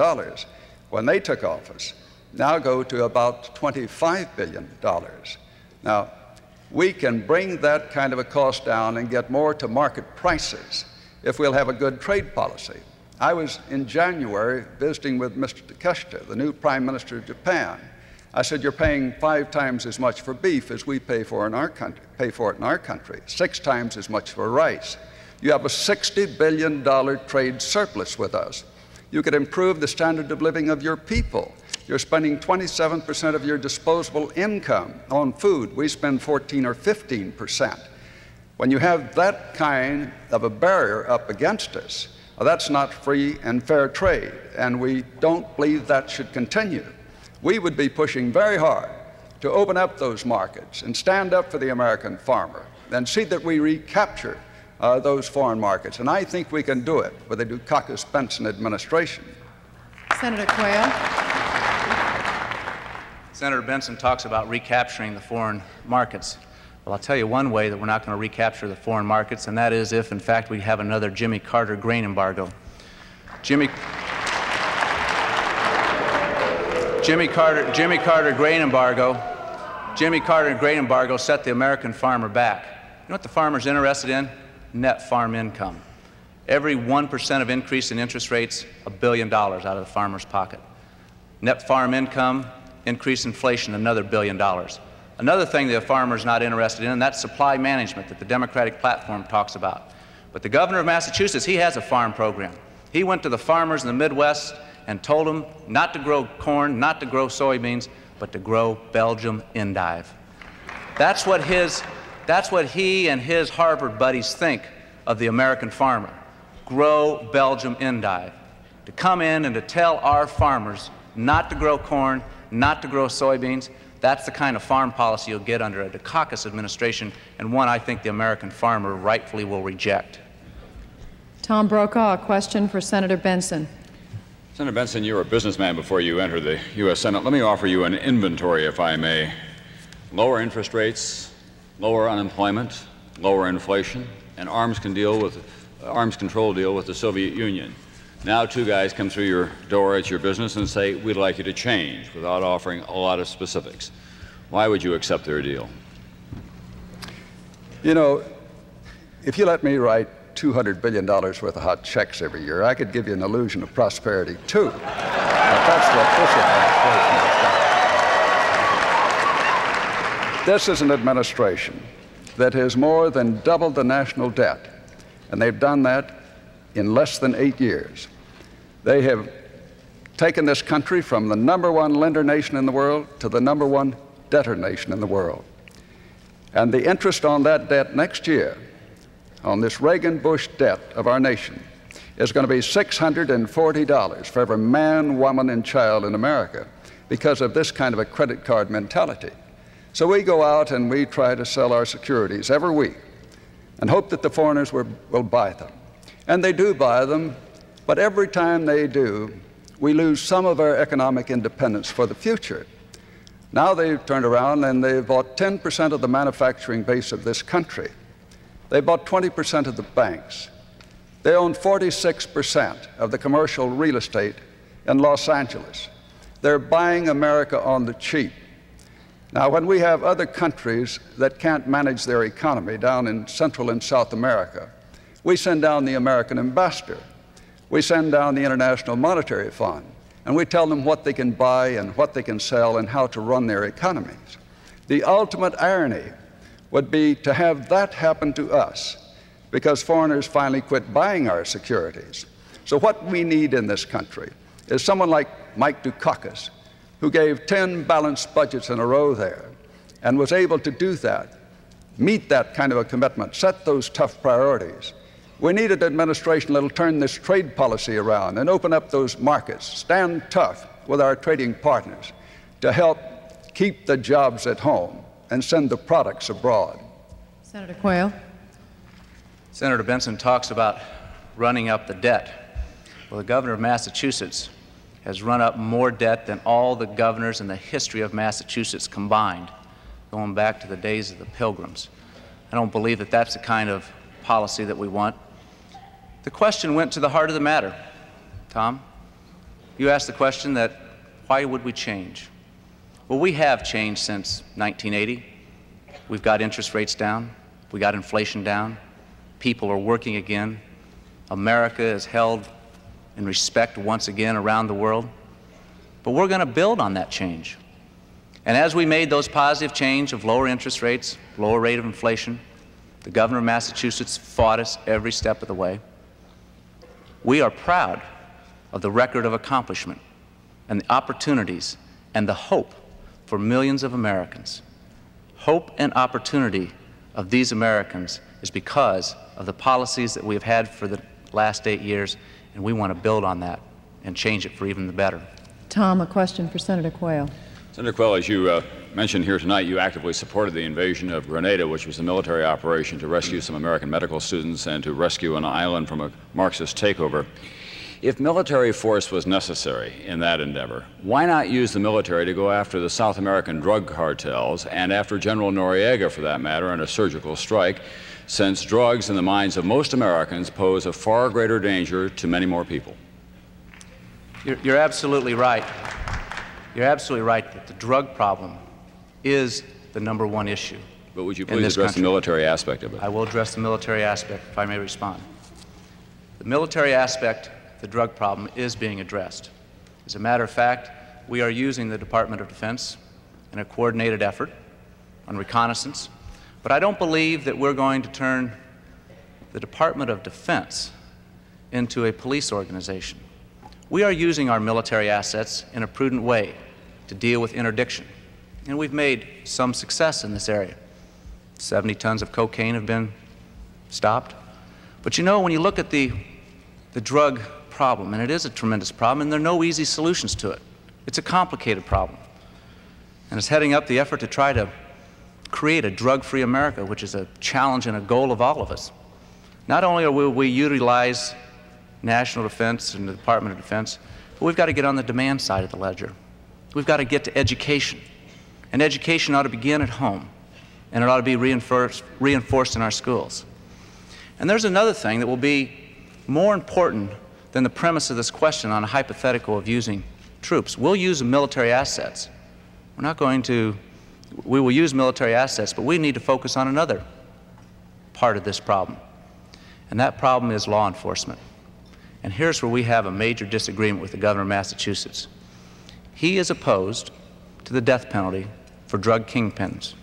when they took office, now go to about $25 billion. Now, we can bring that kind of a cost down and get more to market prices if we'll have a good trade policy. I was in January visiting with Mr. Takeshita, the new Prime Minister of Japan. I said, You're paying five times as much for beef as we pay for, in our country, pay for it in our country, six times as much for rice. You have a $60 billion trade surplus with us. You could improve the standard of living of your people. You're spending 27% of your disposable income on food. We spend 14 or 15%. When you have that kind of a barrier up against us, that's not free and fair trade, and we don't believe that should continue. We would be pushing very hard to open up those markets and stand up for the American farmer and see that we recapture uh, those foreign markets. And I think we can do it with the Dukakis Bentsen administration. Senator Quayle. Senator Bentsen talks about recapturing the foreign markets. Well, I'll tell you one way that we're not going to recapture the foreign markets, and that is if, in fact, we have another Jimmy Carter grain embargo. Jimmy, Jimmy Carter, Jimmy Carter grain embargo, Jimmy Carter grain embargo set the American farmer back. You know what the farmer's interested in? Net farm income. Every 1% of increase in interest rates, a billion dollars out of the farmer's pocket. Net farm income, increase inflation, another billion dollars. Another thing the farmer's not interested in, and that's supply management that the Democratic platform talks about. But the governor of Massachusetts, he has a farm program. He went to the farmers in the Midwest and told them not to grow corn, not to grow soybeans, but to grow Belgium endive. That's what his that's what he and his Harvard buddies think of the American farmer. Grow Belgium endive. To come in and to tell our farmers not to grow corn, not to grow soybeans, that's the kind of farm policy you'll get under a Dukakis administration, and one I think the American farmer rightfully will reject. Tom Brokaw, a question for Senator Bentsen. Senator Bentsen, you were a businessman before you entered the U.S. Senate. Let me offer you an inventory, if I may. Lower interest rates, lower unemployment, lower inflation, and arms, can deal with, uh, arms control deal with the Soviet Union. Now, two guys come through your door at your business and say, We'd like you to change, without offering a lot of specifics. Why would you accept their deal? You know, if you let me write $200 billion worth of hot checks every year, I could give you an illusion of prosperity, too. but that's what this administration. This is an administration that has more than doubled the national debt, and they've done that in less than eight years. They have taken this country from the number one lender nation in the world to the number one debtor nation in the world. And the interest on that debt next year, on this Reagan Bush debt of our nation, is going to be $640 for every man, woman, and child in America because of this kind of a credit card mentality. So we go out and we try to sell our securities every week and hope that the foreigners will, will buy them. And they do buy them, but every time they do, we lose some of our economic independence for the future. Now they've turned around and they've bought 10% of the manufacturing base of this country. They bought 20% of the banks. They own 46% of the commercial real estate in Los Angeles. They're buying America on the cheap. Now, when we have other countries that can't manage their economy down in Central and South America, we send down the American ambassador. We send down the International Monetary Fund. And we tell them what they can buy and what they can sell and how to run their economies. The ultimate irony would be to have that happen to us because foreigners finally quit buying our securities. So, what we need in this country is someone like Mike Dukakis, who gave 10 balanced budgets in a row there and was able to do that meet that kind of a commitment, set those tough priorities. We need an administration that will turn this trade policy around and open up those markets, stand tough with our trading partners to help keep the jobs at home and send the products abroad. Senator Quayle. Senator Bentsen talks about running up the debt. Well, the governor of Massachusetts has run up more debt than all the governors in the history of Massachusetts combined, going back to the days of the Pilgrims. I don't believe that that's the kind of policy that we want. The question went to the heart of the matter. Tom, you asked the question that why would we change? Well, we have changed since 1980. We've got interest rates down. We got inflation down. People are working again. America is held in respect once again around the world. But we're going to build on that change. And as we made those positive change of lower interest rates, lower rate of inflation, the governor of Massachusetts fought us every step of the way. We are proud of the record of accomplishment and the opportunities and the hope for millions of Americans. Hope and opportunity of these Americans is because of the policies that we have had for the last eight years and we want to build on that and change it for even the better. Tom, a question for Senator Quayle. Senator Quayle, as you uh, mentioned here tonight, you actively supported the invasion of Grenada, which was a military operation to rescue some American medical students and to rescue an island from a Marxist takeover. If military force was necessary in that endeavor, why not use the military to go after the South American drug cartels and after General Noriega, for that matter, in a surgical strike, since drugs in the minds of most Americans pose a far greater danger to many more people. You're, you're absolutely right. You're absolutely right that the drug problem is the number one issue. But would you please address country. the military aspect of it? I will address the military aspect, if I may respond. The military aspect, the drug problem, is being addressed. As a matter of fact, we are using the Department of Defense in a coordinated effort on reconnaissance, but I don't believe that we're going to turn the Department of Defense into a police organization. We are using our military assets in a prudent way to deal with interdiction, and we've made some success in this area. 70 tons of cocaine have been stopped. But you know, when you look at the, the drug problem, and it is a tremendous problem, and there are no easy solutions to it. It's a complicated problem. And it's heading up the effort to try to create a drug-free America, which is a challenge and a goal of all of us. Not only will we utilize national defense and the Department of Defense, but we've got to get on the demand side of the ledger. We've got to get to education. And education ought to begin at home, and it ought to be reinforced, reinforced in our schools. And there's another thing that will be more important than the premise of this question on a hypothetical of using troops. We'll use military assets. We're not going to we will use military assets, but we need to focus on another part of this problem. And that problem is law enforcement. And here's where we have a major disagreement with the governor of Massachusetts. He is opposed to the death penalty for drug kingpins.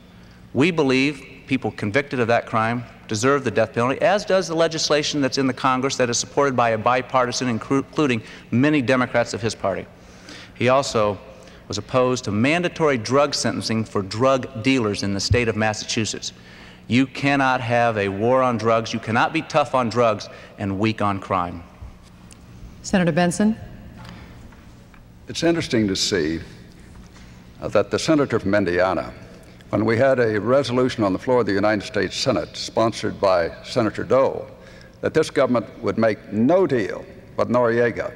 We believe people convicted of that crime deserve the death penalty, as does the legislation that's in the Congress that is supported by a bipartisan, including many Democrats of his party. He also was opposed to mandatory drug sentencing for drug dealers in the state of Massachusetts. You cannot have a war on drugs. You cannot be tough on drugs and weak on crime. Senator Bentsen. It's interesting to see uh, that the senator from Indiana, when we had a resolution on the floor of the United States Senate sponsored by Senator Dole, that this government would make no deal with Noriega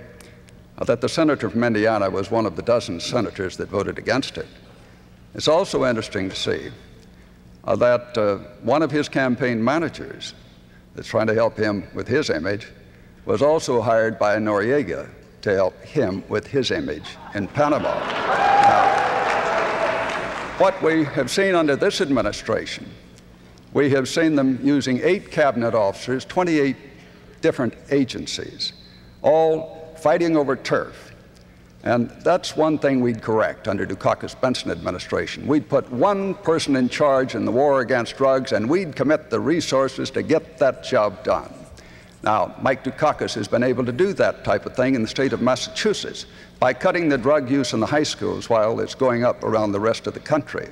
that the senator from Indiana was one of the dozen senators that voted against it. It's also interesting to see uh, that uh, one of his campaign managers that's trying to help him with his image was also hired by Noriega to help him with his image in Panama. Now, what we have seen under this administration, we have seen them using eight cabinet officers, 28 different agencies, all fighting over turf. And that's one thing we'd correct under Dukakis Bentsen administration. We'd put one person in charge in the war against drugs, and we'd commit the resources to get that job done. Now, Mike Dukakis has been able to do that type of thing in the state of Massachusetts by cutting the drug use in the high schools while it's going up around the rest of the country,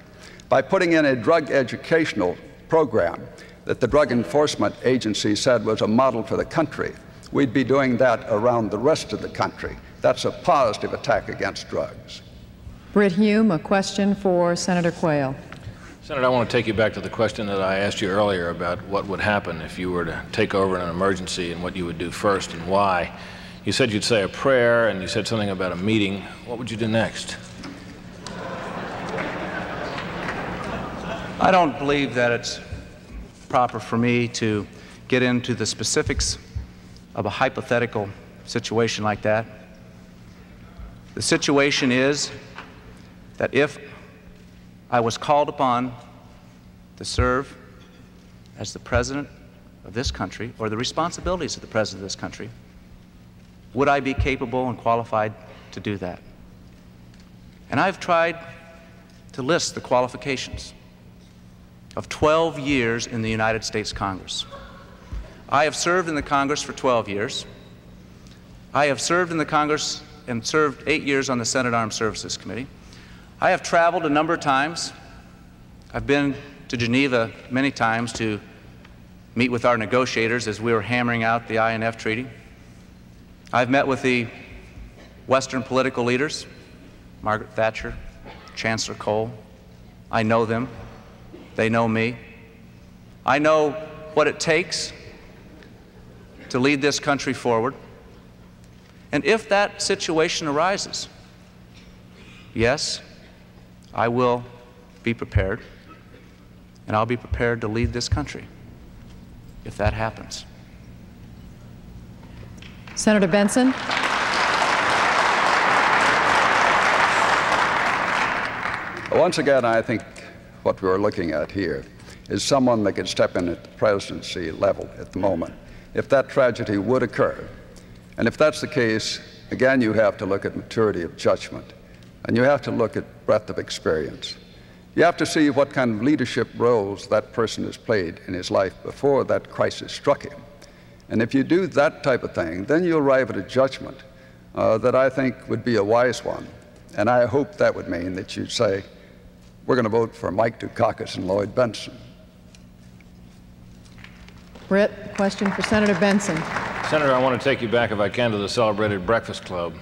by putting in a drug educational program that the Drug Enforcement Agency said was a model for the country, we'd be doing that around the rest of the country. That's a positive attack against drugs. Brit Hume, a question for Senator Quayle. Senator, I want to take you back to the question that I asked you earlier about what would happen if you were to take over in an emergency and what you would do first and why. You said you'd say a prayer and you said something about a meeting. What would you do next? I don't believe that it's proper for me to get into the specifics of a hypothetical situation like that. The situation is that if I was called upon to serve as the president of this country, or the responsibilities of the president of this country, would I be capable and qualified to do that? And I've tried to list the qualifications of 12 years in the United States Congress. I have served in the Congress for 12 years. I have served in the Congress and served eight years on the Senate Armed Services Committee. I have traveled a number of times. I've been to Geneva many times to meet with our negotiators as we were hammering out the INF treaty. I've met with the Western political leaders, Margaret Thatcher, Chancellor Kohl. I know them. They know me. I know what it takes to lead this country forward. And if that situation arises, yes, I will be prepared, and I'll be prepared to lead this country if that happens. Senator Bentsen. Once again, I think what we're looking at here is someone that could step in at the presidency level at the moment if that tragedy would occur. And if that's the case, again, you have to look at maturity of judgment and you have to look at breadth of experience. You have to see what kind of leadership roles that person has played in his life before that crisis struck him. And if you do that type of thing, then you arrive at a judgment uh, that I think would be a wise one. And I hope that would mean that you'd say, we're going to vote for Mike Dukakis and Lloyd Bentsen. Brit, question for Senator Bentsen. Senator, I want to take you back, if I can, to the celebrated Breakfast Club.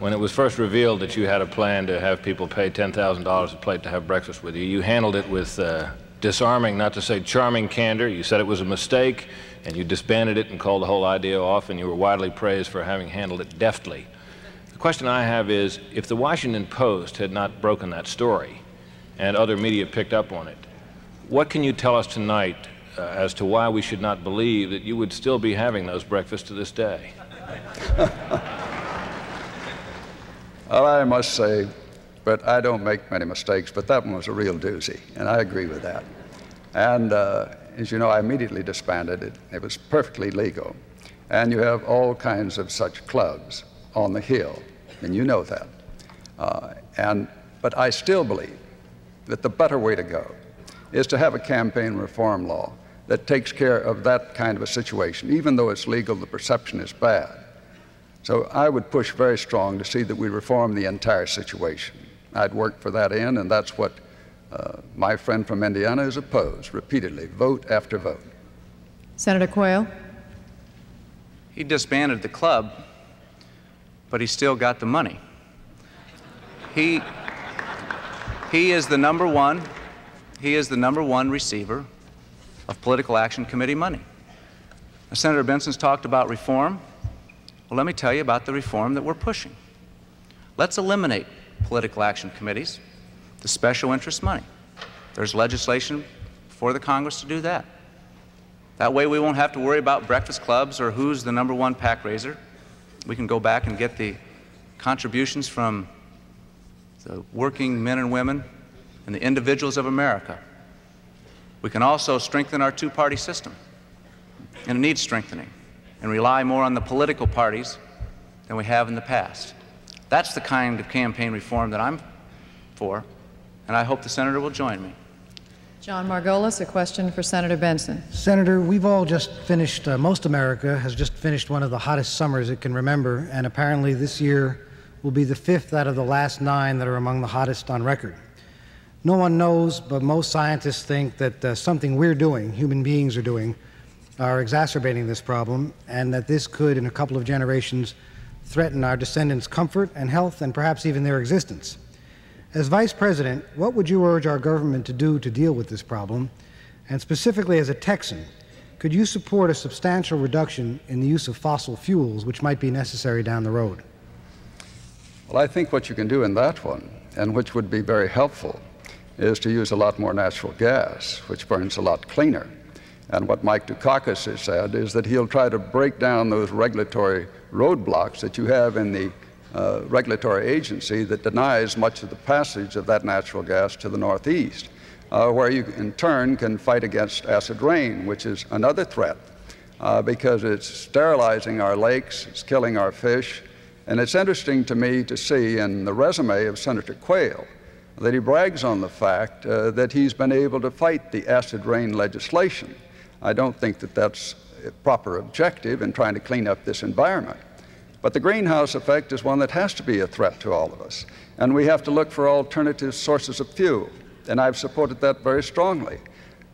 When it was first revealed that you had a plan to have people pay $10,000 a plate to have breakfast with you, you handled it with uh, disarming, not to say charming candor. You said it was a mistake, and you disbanded it and called the whole idea off, and you were widely praised for having handled it deftly. The question I have is if the Washington Post had not broken that story and other media picked up on it, what can you tell us tonight uh, as to why we should not believe that you would still be having those breakfasts to this day? Well, I must say, but I don't make many mistakes, but that one was a real doozy, and I agree with that. And uh, as you know, I immediately disbanded it. It was perfectly legal. And you have all kinds of such clubs on the Hill, and you know that. Uh, and, but I still believe that the better way to go is to have a campaign reform law that takes care of that kind of a situation. Even though it's legal, the perception is bad. So I would push very strong to see that we reform the entire situation. I'd work for that end, and that's what uh, my friend from Indiana has opposed repeatedly, vote after vote. Senator Quayle. He disbanded the club, but he still got the money. He, he is the number one, he is the number one receiver of political action committee money. Now, Senator Bentsen's talked about reform. Well, let me tell you about the reform that we're pushing. Let's eliminate political action committees, the special interest money. There's legislation for the Congress to do that. That way we won't have to worry about breakfast clubs or who's the number one PAC raiser. We can go back and get the contributions from the working men and women and the individuals of America. We can also strengthen our two-party system, and it needs strengthening and rely more on the political parties than we have in the past. That's the kind of campaign reform that I'm for, and I hope the senator will join me. John Margolis, a question for Senator Bentsen. Senator, we've all just finished, uh, most America has just finished one of the hottest summers it can remember, and apparently this year will be the fifth out of the last nine that are among the hottest on record. No one knows, but most scientists think that uh, something we're doing, human beings are doing, are exacerbating this problem, and that this could, in a couple of generations, threaten our descendants' comfort and health and perhaps even their existence. As Vice President, what would you urge our government to do to deal with this problem? And specifically as a Texan, could you support a substantial reduction in the use of fossil fuels, which might be necessary down the road? Well, I think what you can do in that one, and which would be very helpful, is to use a lot more natural gas, which burns a lot cleaner. And what Mike Dukakis has said is that he'll try to break down those regulatory roadblocks that you have in the uh, regulatory agency that denies much of the passage of that natural gas to the Northeast, uh, where you in turn can fight against acid rain, which is another threat uh, because it's sterilizing our lakes, it's killing our fish. And it's interesting to me to see in the resume of Senator Quayle that he brags on the fact uh, that he's been able to fight the acid rain legislation. I don't think that that's a proper objective in trying to clean up this environment. But the greenhouse effect is one that has to be a threat to all of us. And we have to look for alternative sources of fuel. And I've supported that very strongly.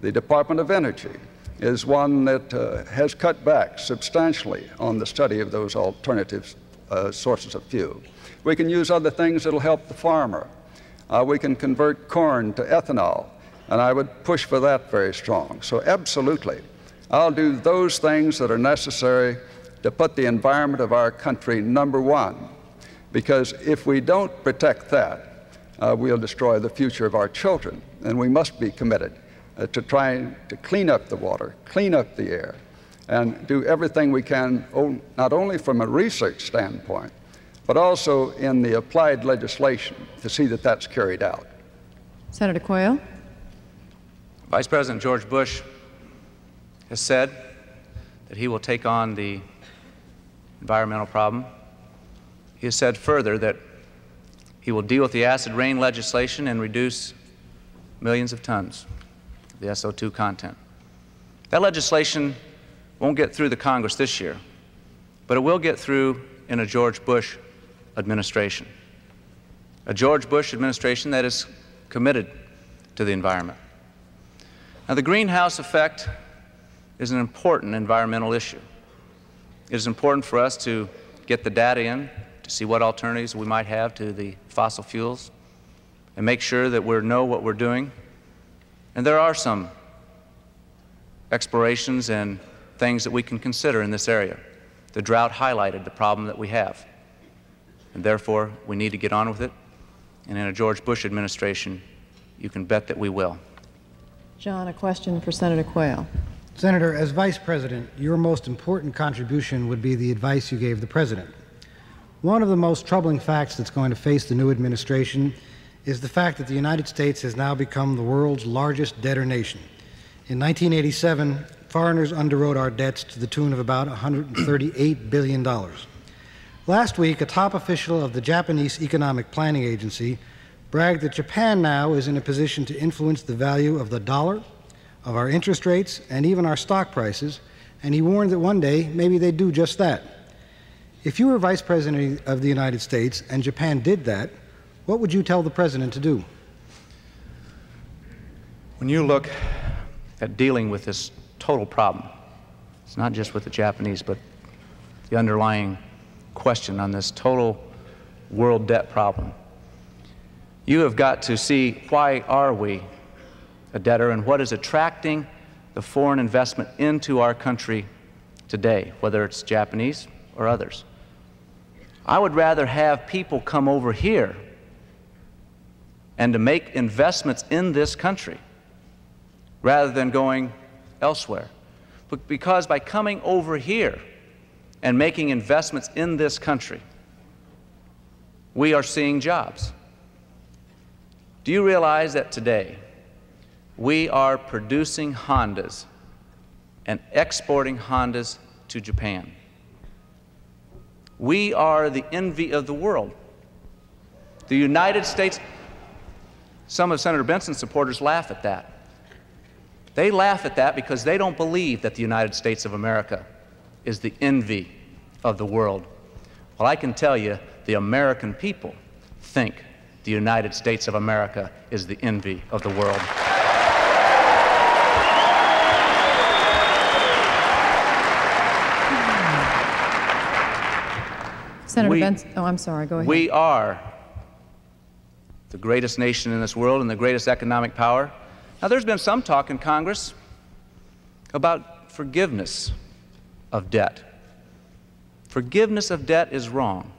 The Department of Energy is one that uh, has cut back substantially on the study of those alternative uh, sources of fuel. We can use other things that will help the farmer. Uh, we can convert corn to ethanol and I would push for that very strong. So, absolutely, I'll do those things that are necessary to put the environment of our country number one. Because if we don't protect that, uh, we'll destroy the future of our children. And we must be committed uh, to trying to clean up the water, clean up the air, and do everything we can, not only from a research standpoint, but also in the applied legislation to see that that's carried out. Senator Quayle. Vice President George Bush has said that he will take on the environmental problem. He has said further that he will deal with the acid rain legislation and reduce millions of tons of the SO2 content. That legislation won't get through the Congress this year, but it will get through in a George Bush administration. A George Bush administration that is committed to the environment. Now, the greenhouse effect is an important environmental issue. It is important for us to get the data in to see what alternatives we might have to the fossil fuels and make sure that we know what we're doing. And there are some explorations and things that we can consider in this area. The drought highlighted the problem that we have. And therefore, we need to get on with it. And in a George Bush administration, you can bet that we will. John, a question for Senator Quayle. Senator, as Vice President, your most important contribution would be the advice you gave the President. One of the most troubling facts that's going to face the new administration is the fact that the United States has now become the world's largest debtor nation. In 1987, foreigners underwrote our debts to the tune of about $138 billion. Last week, a top official of the Japanese Economic Planning Agency bragged that Japan now is in a position to influence the value of the dollar, of our interest rates, and even our stock prices, and he warned that one day maybe they'd do just that. If you were Vice President of the United States and Japan did that, what would you tell the President to do? When you look at dealing with this total problem, it's not just with the Japanese, but the underlying question on this total world debt problem you have got to see why are we a debtor and what is attracting the foreign investment into our country today, whether it's Japanese or others. I would rather have people come over here and to make investments in this country rather than going elsewhere. But because by coming over here and making investments in this country, we are seeing jobs. Do you realize that today we are producing Hondas and exporting Hondas to Japan? We are the envy of the world. The United States, some of Senator Bentsen's supporters laugh at that. They laugh at that because they don't believe that the United States of America is the envy of the world. Well, I can tell you, the American people think the United States of America is the envy of the world. Senator We- Bentsen, oh, I'm sorry, go ahead. We are the greatest nation in this world and the greatest economic power. Now, there's been some talk in Congress about forgiveness of debt. Forgiveness of debt is wrong.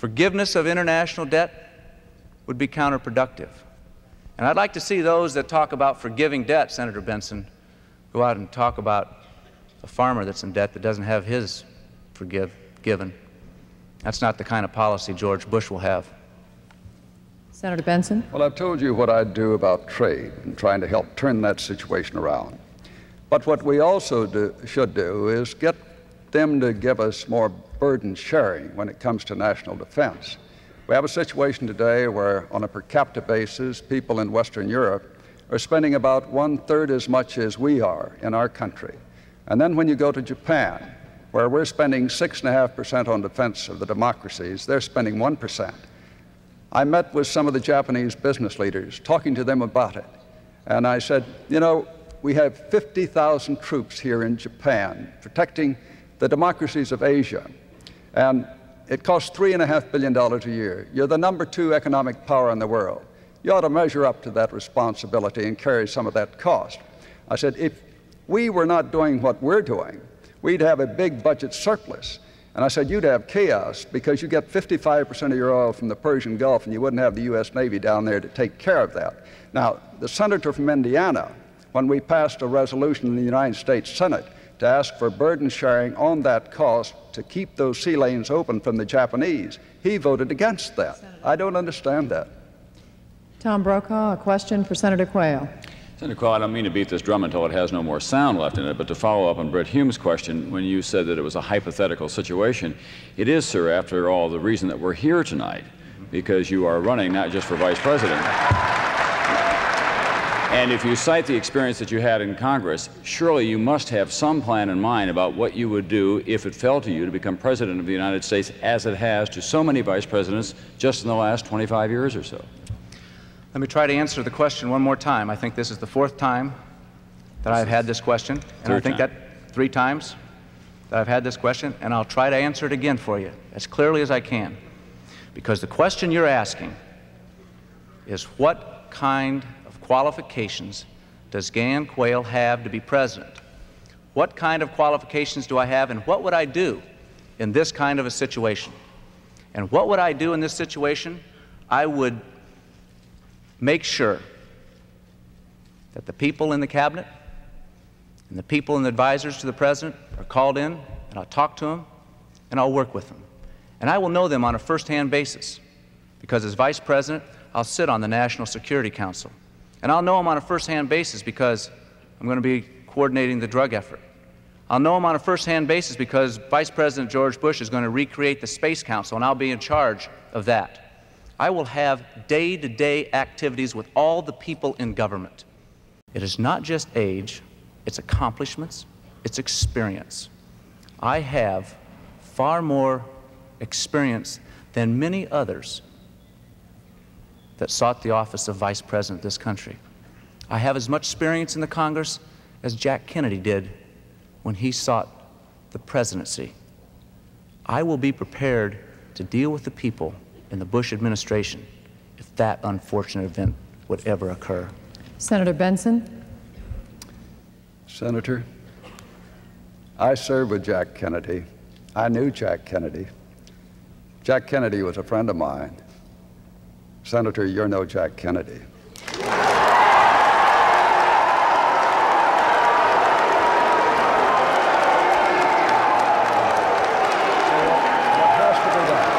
Forgiveness of international debt would be counterproductive. And I'd like to see those that talk about forgiving debt, Senator Bentsen, go out and talk about a farmer that's in debt that doesn't have his forgive, given. That's not the kind of policy George Bush will have. Senator Bentsen? Well, I've told you what I'd do about trade and trying to help turn that situation around. But what we also do, should do is get them to give us more burden sharing when it comes to national defense. We have a situation today where, on a per capita basis, people in Western Europe are spending about one third as much as we are in our country. And then when you go to Japan, where we're spending 6.5% on defense of the democracies, they're spending 1%. I met with some of the Japanese business leaders, talking to them about it. And I said, you know, we have 50,000 troops here in Japan protecting the democracies of Asia. And it costs $3.5 billion a year. You're the number two economic power in the world. You ought to measure up to that responsibility and carry some of that cost. I said, if we were not doing what we're doing, we'd have a big budget surplus. And I said, you'd have chaos because you get 55% of your oil from the Persian Gulf and you wouldn't have the U.S. Navy down there to take care of that. Now, the senator from Indiana, when we passed a resolution in the United States Senate to ask for burden sharing on that cost to keep those sea lanes open from the Japanese, he voted against that. I don't understand that. Tom Brokaw, a question for Senator Quayle. Senator Quayle, I don't mean to beat this drum until it has no more sound left in it, but to follow up on Brit Hume's question, when you said that it was a hypothetical situation, it is, sir, after all, the reason that we're here tonight, because you are running not just for vice president. And if you cite the experience that you had in Congress, surely you must have some plan in mind about what you would do if it fell to you to become president of the United States, as it has to so many vice presidents just in the last 25 years or so. Let me try to answer the question one more time. I think this is the fourth time that I've had this question. And I think time. that three times that I've had this question, and I'll try to answer it again for you as clearly as I can. Because the question you're asking is what kind of qualifications does Dan Quayle have to be president? What kind of qualifications do I have, and what would I do in this kind of a situation? And what would I do in this situation? I would make sure that the people in the cabinet and the people and the advisors to the president are called in, and I'll talk to them, and I'll work with them. And I will know them on a first-hand basis, because as vice president, I'll sit on the National Security Council. And I'll know them on a first-hand basis because I'm going to be coordinating the drug effort. I'll know them on a first-hand basis because Vice President George Bush is going to recreate the Space Council, and I'll be in charge of that. I will have day to day activities with all the people in government. It is not just age, it's accomplishments, it's experience. I have far more experience than many others that sought the office of Vice President of this country. I have as much experience in the Congress as Jack Kennedy did when he sought the presidency. I will be prepared to deal with the people in the Bush administration if that unfortunate event would ever occur. Senator Bentsen? Senator, I served with Jack Kennedy. I knew Jack Kennedy. Jack Kennedy was a friend of mine. Senator, you're no Jack Kennedy. What has to be done?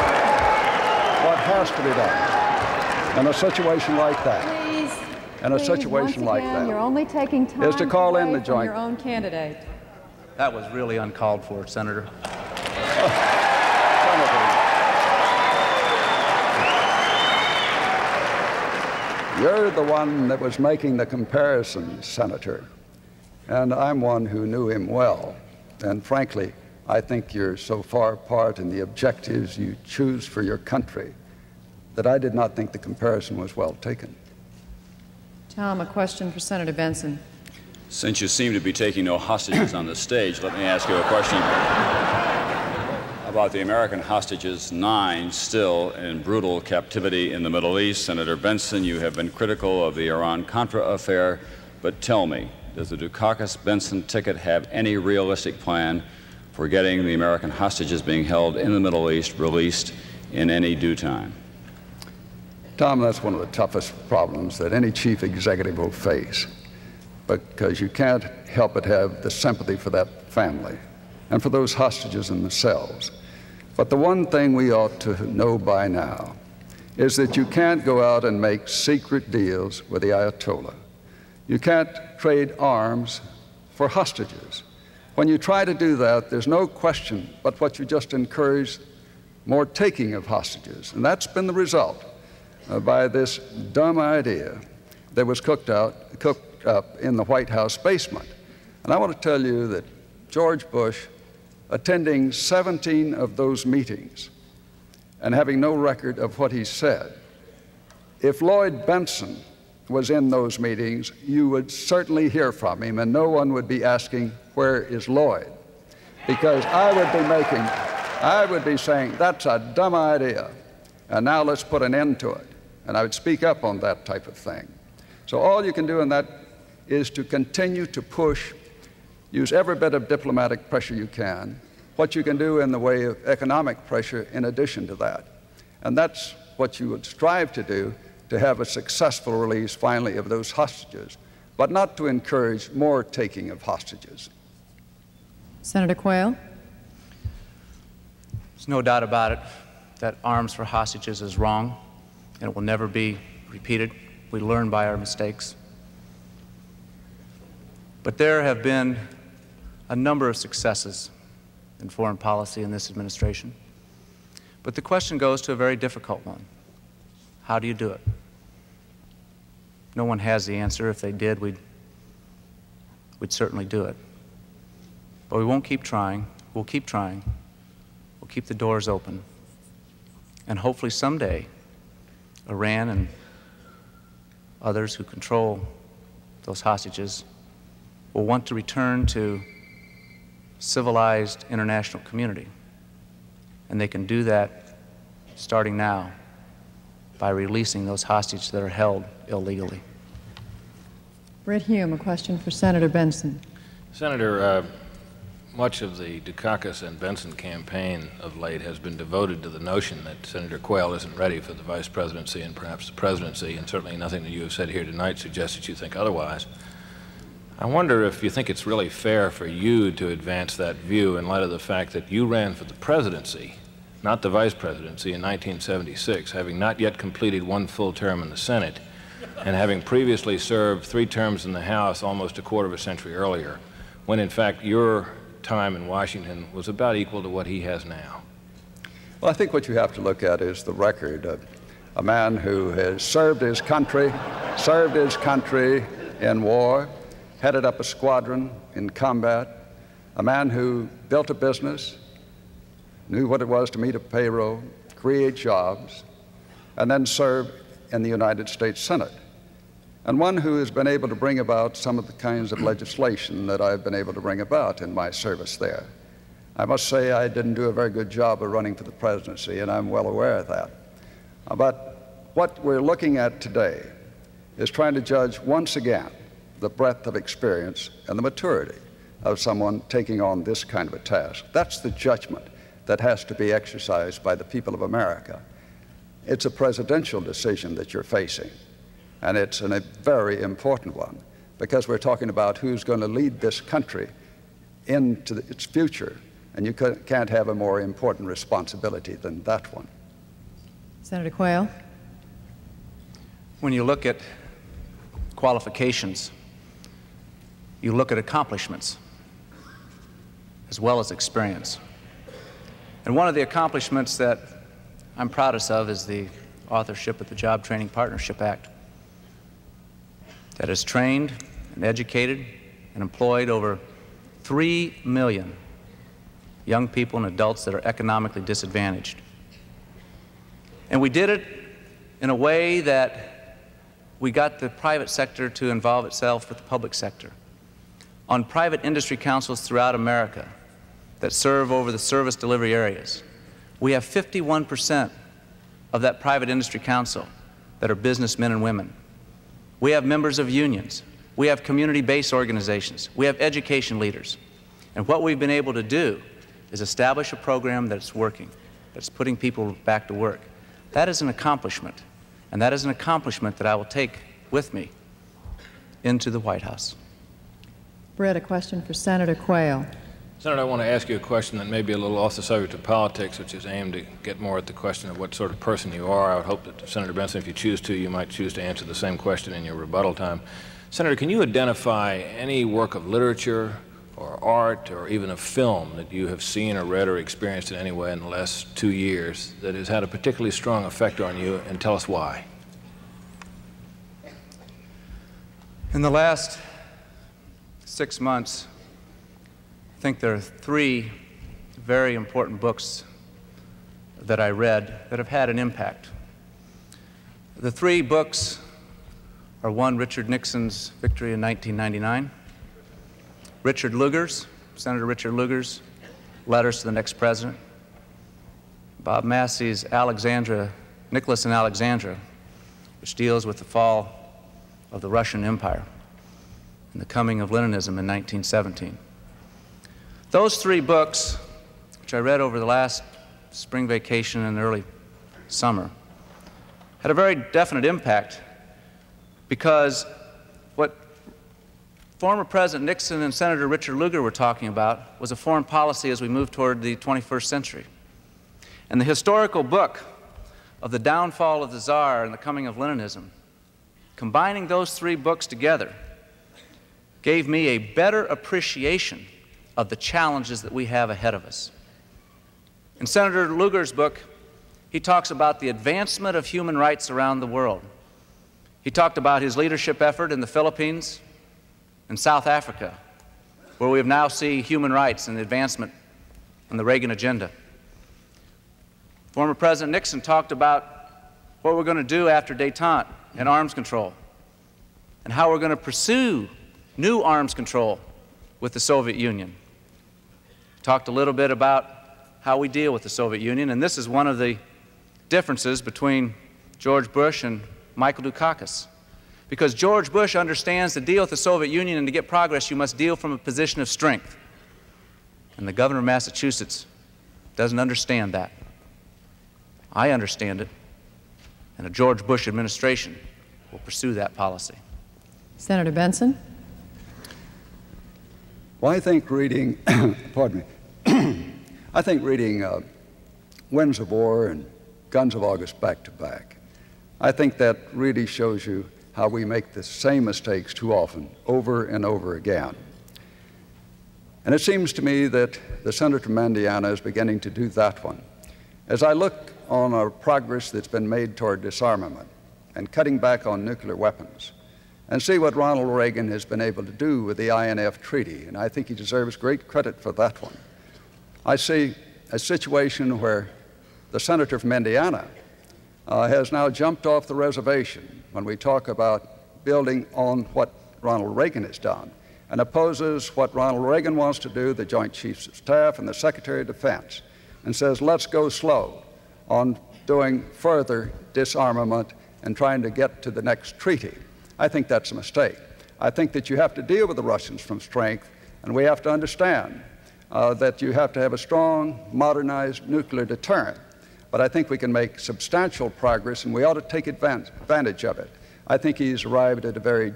What has to be done in a situation like that? Please. In a please, situation once like again, that. You're only taking time Is to call in the joint- your own candidate. That was really uncalled for, Senator. You're the one that was making the comparison, Senator. And I'm one who knew him well. And frankly, I think you're so far apart in the objectives you choose for your country that I did not think the comparison was well taken. Tom, a question for Senator Bentsen. Since you seem to be taking no hostages on the stage, let me ask you a question about the American hostages, nine still in brutal captivity in the Middle East. Senator Bentsen, you have been critical of the Iran Contra affair, but tell me, does the Dukakis Bentsen ticket have any realistic plan for getting the American hostages being held in the Middle East released in any due time? Tom, that's one of the toughest problems that any chief executive will face because you can't help but have the sympathy for that family and for those hostages in themselves. But the one thing we ought to know by now is that you can't go out and make secret deals with the Ayatollah. You can't trade arms for hostages. When you try to do that, there's no question but what you just encourage more taking of hostages. And that's been the result uh, by this dumb idea that was cooked out, cooked up in the White House basement. And I want to tell you that George Bush, attending 17 of those meetings and having no record of what he said, if Lloyd Bentsen was in those meetings, you would certainly hear from him, and no one would be asking, Where is Lloyd? Because I would be making, I would be saying, That's a dumb idea, and now let's put an end to it. And I would speak up on that type of thing. So all you can do in that is to continue to push, use every bit of diplomatic pressure you can, what you can do in the way of economic pressure in addition to that. And that's what you would strive to do to have a successful release finally of those hostages, but not to encourage more taking of hostages. Senator Quayle? There's no doubt about it that arms for hostages is wrong, and it will never be repeated. We learn by our mistakes. But there have been a number of successes in foreign policy in this administration. But the question goes to a very difficult one. How do you do it? No one has the answer. If they did, we'd, we'd certainly do it. But we won't keep trying. We'll keep trying. We'll keep the doors open. And hopefully someday, Iran and others who control those hostages will want to return to civilized international community. And they can do that starting now by releasing those hostages that are held illegally. Brit Hume, a question for Senator Bentsen. Senator, uh, much of the Dukakis and Bentsen campaign of late has been devoted to the notion that Senator Quayle isn't ready for the vice presidency and perhaps the presidency, and certainly nothing that you have said here tonight suggests that you think otherwise. I wonder if you think it's really fair for you to advance that view in light of the fact that you ran for the presidency not the vice presidency, in 1976, having not yet completed one full term in the Senate and having previously served three terms in the House almost a quarter of a century earlier, when in fact your time in Washington was about equal to what he has now? Well, I think what you have to look at is the record of a man who has served his country, served his country in war, headed up a squadron in combat, a man who built a business, knew what it was to meet a payroll, create jobs, and then serve in the United States Senate. And one who has been able to bring about some of the kinds of legislation that I've been able to bring about in my service there. I must say I didn't do a very good job of running for the presidency, and I'm well aware of that. But what we're looking at today is trying to judge once again the breadth of experience and the maturity of someone taking on this kind of a task. That's the judgment that has to be exercised by the people of America. It's a presidential decision that you're facing, and it's an, a very important one because we're talking about who's going to lead this country into the, its future, and you can't have a more important responsibility than that one. Senator Quayle. When you look at qualifications, you look at accomplishments as well as experience. And one of the accomplishments that I'm proudest of is the authorship of the Job Training Partnership Act that has trained and educated and employed over 3 million young people and adults that are economically disadvantaged. And we did it in a way that we got the private sector to involve itself with the public sector. On private industry councils throughout America that serve over the service delivery areas, we have 51% of that private industry council that are businessmen and women. We have members of unions. We have community-based organizations. We have education leaders. And what we've been able to do is establish a program that's working, that's putting people back to work. That is an accomplishment. And that is an accomplishment that I will take with me into the White House. Brit, a question for Senator Quayle. Senator, I want to ask you a question that may be a little off the subject of politics, which is aimed to get more at the question of what sort of person you are. I would hope that, Senator Bentsen, if you choose to, you might choose to answer the same question in your rebuttal time. Senator, can you identify any work of literature or art or even a film that you have seen or read or experienced in any way in the last two years that has had a particularly strong effect on you, and tell us why? In the last six months, I think there are three very important books that I read that have had an impact. The three books are one, Richard Nixon's victory in 1999, Richard Lugar's, Senator Richard Lugar's letters to the next president, Bob Massie's Alexandra, Nicholas and Alexandra, which deals with the fall of the Russian Empire and the coming of Leninism in 1917. Those three books, which I read over the last spring vacation and early summer, had a very definite impact because what former President Nixon and Senator Richard Lugar were talking about was a foreign policy as we move toward the 21st century. And the historical book of the downfall of the Tsar and the coming of Leninism, combining those three books together, gave me a better appreciation of the challenges that we have ahead of us. In Senator Lugar's book, he talks about the advancement of human rights around the world. He talked about his leadership effort in the Philippines and South Africa, where we have now see human rights and advancement on the Reagan agenda. Former President Nixon talked about what we're going to do after detente and arms control, and how we're going to pursue new arms control with the Soviet Union. Talked a little bit about how we deal with the Soviet Union, and this is one of the differences between George Bush and Michael Dukakis. Because George Bush understands to deal with the Soviet Union and to get progress, you must deal from a position of strength. And the governor of Massachusetts doesn't understand that. I understand it, and a George Bush administration will pursue that policy. Senator Bentsen? Well, I think reading, pardon me, I think reading uh, Winds of War and Guns of August back to back, I think that really shows you how we make the same mistakes too often, over and over again. And it seems to me that the Senator from Indiana is beginning to do that one. As I look on our progress that's been made toward disarmament and cutting back on nuclear weapons, and see what Ronald Reagan has been able to do with the INF Treaty, and I think he deserves great credit for that one. I see a situation where the senator from Indiana uh, has now jumped off the reservation when we talk about building on what Ronald Reagan has done and opposes what Ronald Reagan wants to do, the Joint Chiefs of Staff and the Secretary of Defense, and says, let's go slow on doing further disarmament and trying to get to the next treaty. I think that's a mistake. I think that you have to deal with the Russians from strength, and we have to understand uh, that you have to have a strong, modernized nuclear deterrent. But I think we can make substantial progress, and we ought to take advantage of it. I think he's arrived at a very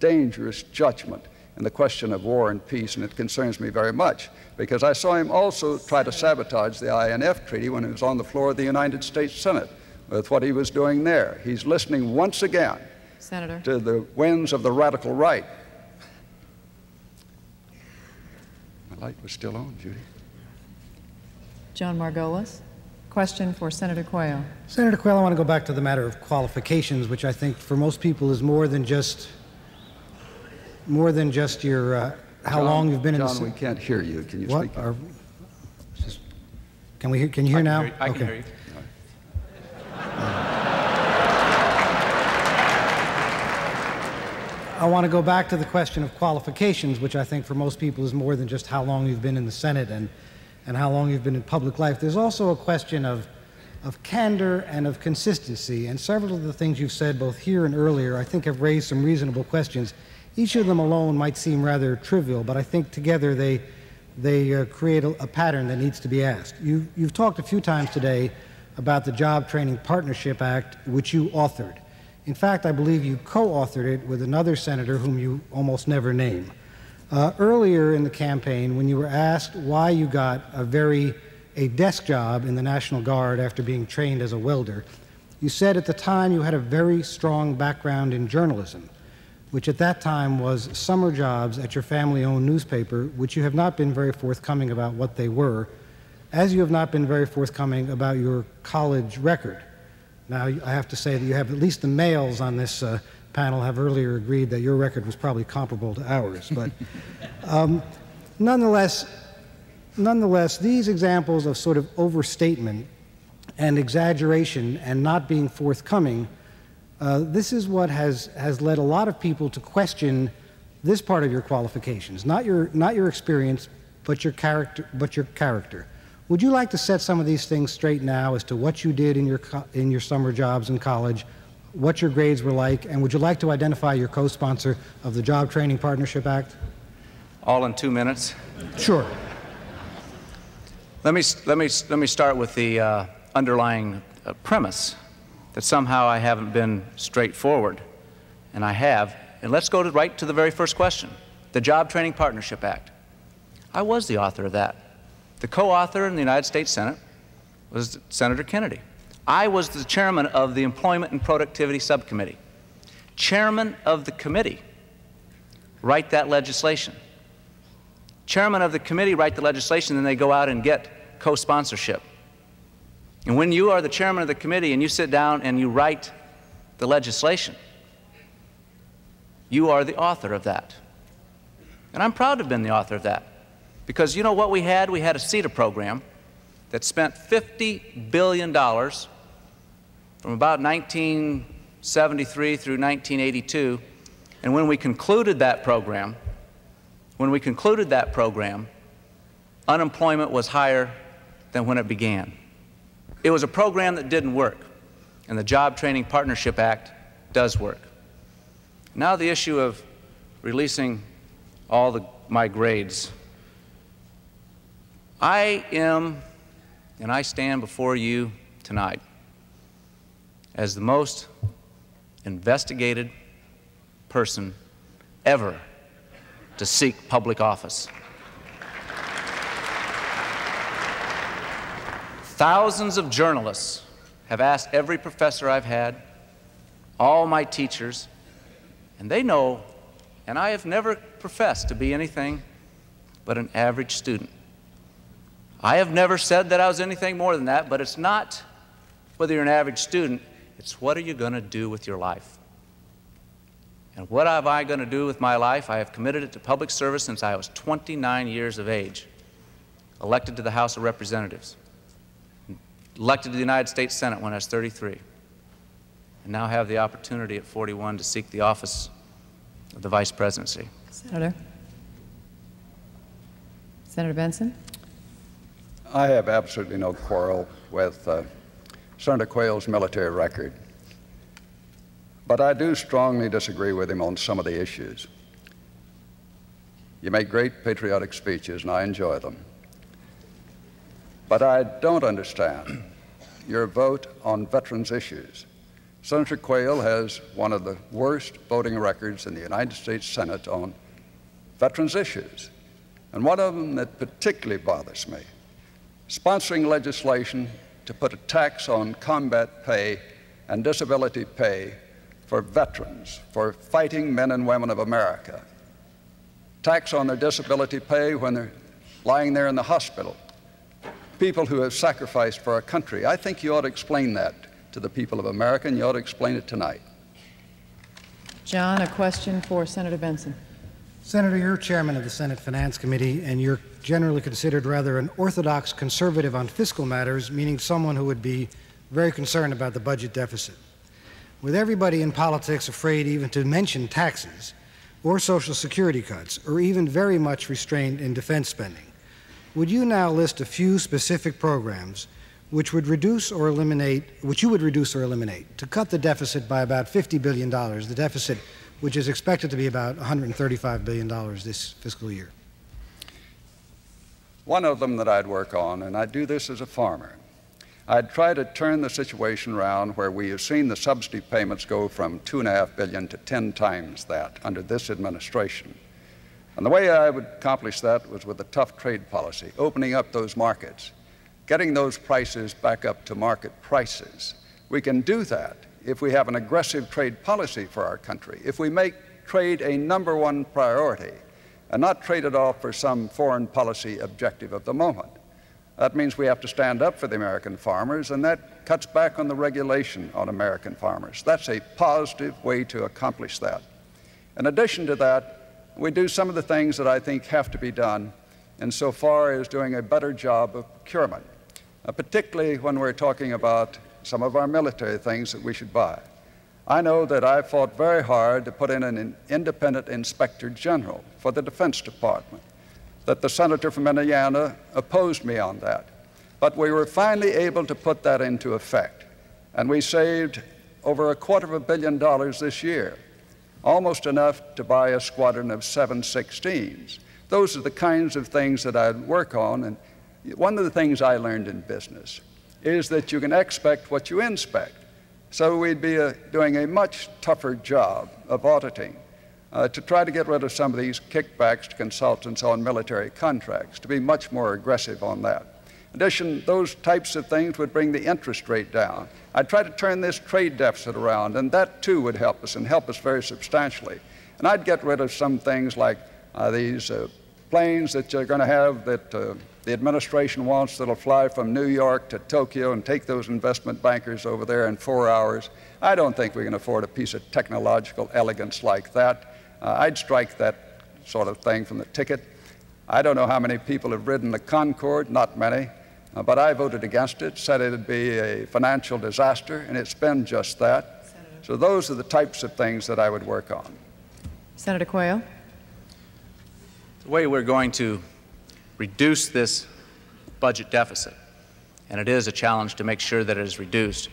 dangerous judgment in the question of war and peace, and it concerns me very much because I saw him also try to sabotage the INF Treaty when he was on the floor of the United States Senate with what he was doing there. He's listening once again Senator. to the winds of the radical right. My light was still on, Judy. Jon Margolis. Question for Senator Quayle. Senator Quayle, I want to go back to the matter of qualifications, which I think for most people is more than just more than just your uh, how John, long you've been John, in the. John, we can't hear you. Can you what? speak? Are, just, can we hear? Can you hear now? I can hear you. I want to go back to the question of qualifications, which I think for most people is more than just how long you've been in the Senate and, and how long you've been in public life. There's also a question of, of candor and of consistency, and several of the things you've said, both here and earlier, I think have raised some reasonable questions. Each of them alone might seem rather trivial, but I think together they, they uh, create a, a, pattern that needs to be asked. You, you've talked a few times today about the Job Training Partnership Act, which you authored. In fact, I believe you co authored it with another senator whom you almost never name. Uh, earlier in the campaign, when you were asked why you got a very a desk job in the National Guard after being trained as a welder, you said at the time you had a very strong background in journalism which at that time was summer jobs at your family owned newspaper, which you have not been very forthcoming about what they were, as you have not been very forthcoming about your college record. Now, I have to say that you have at least the males on this uh, panel have earlier agreed that your record was probably comparable to ours. But um, nonetheless, nonetheless, these examples of sort of overstatement and exaggeration and not being forthcoming uh, this is what has, has led a lot of people to question this part of your qualifications, not your, not your experience, but your, character, but your character. Would you like to set some of these things straight now as to what you did in your, in your summer jobs in college, what your grades were like, and would you like to identify your co sponsor of the Job Training Partnership Act? All in two minutes? Sure. Let me, let me, let me start with the uh, underlying uh, premise that somehow I haven't been straightforward. And I have. And let's go to, right to the very first question the Job Training Partnership Act. I was the author of that. The co author in the United States Senate was Senator Kennedy. I was the chairman of the Employment and Productivity Subcommittee. Chairman of the committee, write that legislation. Chairman of the committee write the legislation, then they go out and get co sponsorship. And when you are the chairman of the committee and you sit down and you write the legislation, you are the author of that. And I'm proud to have been the author of that. Because you know what we had? We had a CETA program that spent $50 billion from about 1973 through 1982. And when we concluded that program, when we concluded that program, unemployment was higher than when it began. It was a program that didn't work, and the Job Training Partnership Act does work. Now, the issue of releasing all the, my grades. I am, and I stand before you tonight as the most investigated person ever to seek public office. Thousands of journalists have asked every professor I've had, all my teachers, and they know, and I have never professed to be anything but an average student. I have never said that I was anything more than that, but it's not whether you're an average student, it's what are you going to do with your life? And what have I going to do with my life? I have committed it to public service since I was 29 years of age, elected to the House of Representatives elected to the United States Senate when I was 33, and now have the opportunity at 41 to seek the office of the vice presidency. Senator. Senator Bentsen. I have absolutely no quarrel with uh, Senator Quayle's military record, but I do strongly disagree with him on some of the issues. You make great patriotic speeches, and I enjoy them. But I don't understand your vote on veterans issues. Senator Quayle has one of the worst voting records in the United States Senate on veterans issues. And one of them that particularly bothers me sponsoring legislation to put a tax on combat pay and disability pay for veterans, for fighting men and women of America. Tax on their disability pay when they're lying there in the hospital people who have sacrificed for our country. I think you ought to explain that to the people of America, and you ought to explain it tonight. John, a question for Senator Bentsen. Senator, you're chairman of the Senate Finance Committee, and you're generally considered rather an orthodox conservative on fiscal matters, meaning someone who would be very concerned about the budget deficit. With everybody in politics afraid even to mention taxes, or Social Security cuts, or even very much restrained in defense spending. Would you now list a few specific programs which would reduce or eliminate, which you would reduce or eliminate, to cut the deficit by about $50 billion, the deficit which is expected to be about $135 billion this fiscal year? One of them that I'd work on, and I'd do this as a farmer, I'd try to turn the situation around where we have seen the subsidy payments go from two and a half billion to 10 times that under this administration. And the way I would accomplish that was with a tough trade policy, opening up those markets, getting those prices back up to market prices. We can do that if we have an aggressive trade policy for our country, if we make trade a number one priority and not trade it off for some foreign policy objective of the moment. That means we have to stand up for the American farmers, and that cuts back on the regulation on American farmers. That's a positive way to accomplish that. In addition to that, we do some of the things that I think have to be done insofar as doing a better job of procurement, uh, particularly when we're talking about some of our military things that we should buy. I know that I fought very hard to put in an independent inspector general for the Defense Department, that the senator from Indiana opposed me on that. But we were finally able to put that into effect, and we saved over a quarter of a billion dollars this year, almost enough to buy a squadron of 716s. Those are the kinds of things that I'd work on, and one of the things I learned in business is that you can expect what you inspect. So we'd be uh, doing a much tougher job of auditing uh, to try to get rid of some of these kickbacks to consultants on military contracts, to be much more aggressive on that. In addition, those types of things would bring the interest rate down. I'd try to turn this trade deficit around, and that too would help us and help us very substantially. And I'd get rid of some things like uh, these uh, planes that you're going to have that uh, the administration wants that'll fly from New York to Tokyo and take those investment bankers over there in four hours. I don't think we can afford a piece of technological elegance like that. Uh, I'd strike that sort of thing from the ticket. I don't know how many people have ridden the Concorde, not many, uh, but I voted against it, said it'd be a financial disaster, and it's been just that. Senator. So those are the types of things that I would work on. Senator Quayle. The way we're going to reduce this budget deficit, and it is a challenge to make sure that it is reduced,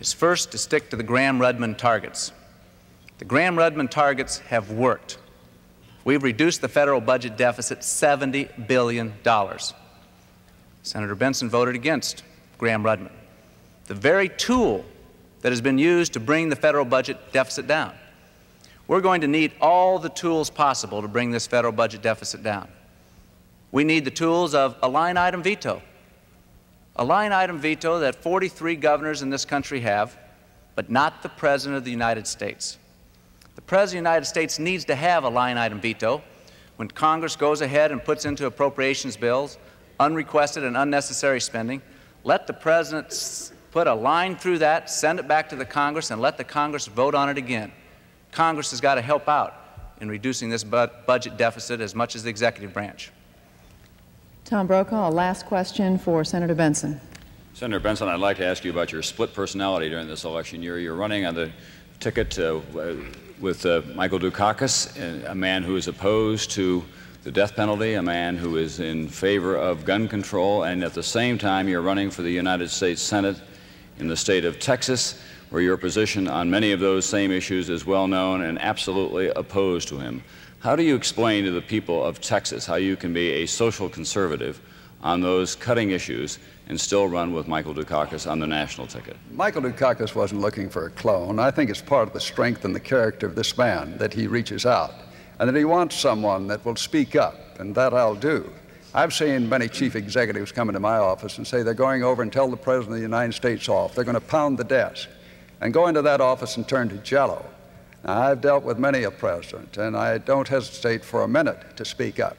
is first to stick to the Gramm-Rudman targets. The Gramm-Rudman targets have worked. We've reduced the federal budget deficit $70 billion. Senator Bentsen voted against Gramm-Rudman. the very tool that has been used to bring the federal budget deficit down. We're going to need all the tools possible to bring this federal budget deficit down. We need the tools of a line item veto. A line item veto that 43 governors in this country have, but not the President of the United States. The President of the United States needs to have a line item veto when Congress goes ahead and puts into appropriations bills unrequested and unnecessary spending. Let the President put a line through that, send it back to the Congress, and let the Congress vote on it again. Congress has got to help out in reducing this bu budget deficit as much as the executive branch. Tom Brokaw, a last question for Senator Bentsen. Senator Bentsen, I'd like to ask you about your split personality during this election year. You're running on the ticket uh, with uh, Michael Dukakis, a man who is opposed to the death penalty, a man who is in favor of gun control, and at the same time, you're running for the United States Senate in the state of Texas, where your position on many of those same issues is well known and absolutely opposed to him. How do you explain to the people of Texas how you can be a social conservative on those cutting issues and still run with Michael Dukakis on the national ticket? Michael Dukakis wasn't looking for a clone. I think it's part of the strength and the character of this man that he reaches out and that he wants someone that will speak up, and that I'll do. I've seen many chief executives come into my office and say they're going over and tell the President of the United States off. They're going to pound the desk and go into that office and turn to jello. I've dealt with many a president, and I don't hesitate for a minute to speak up.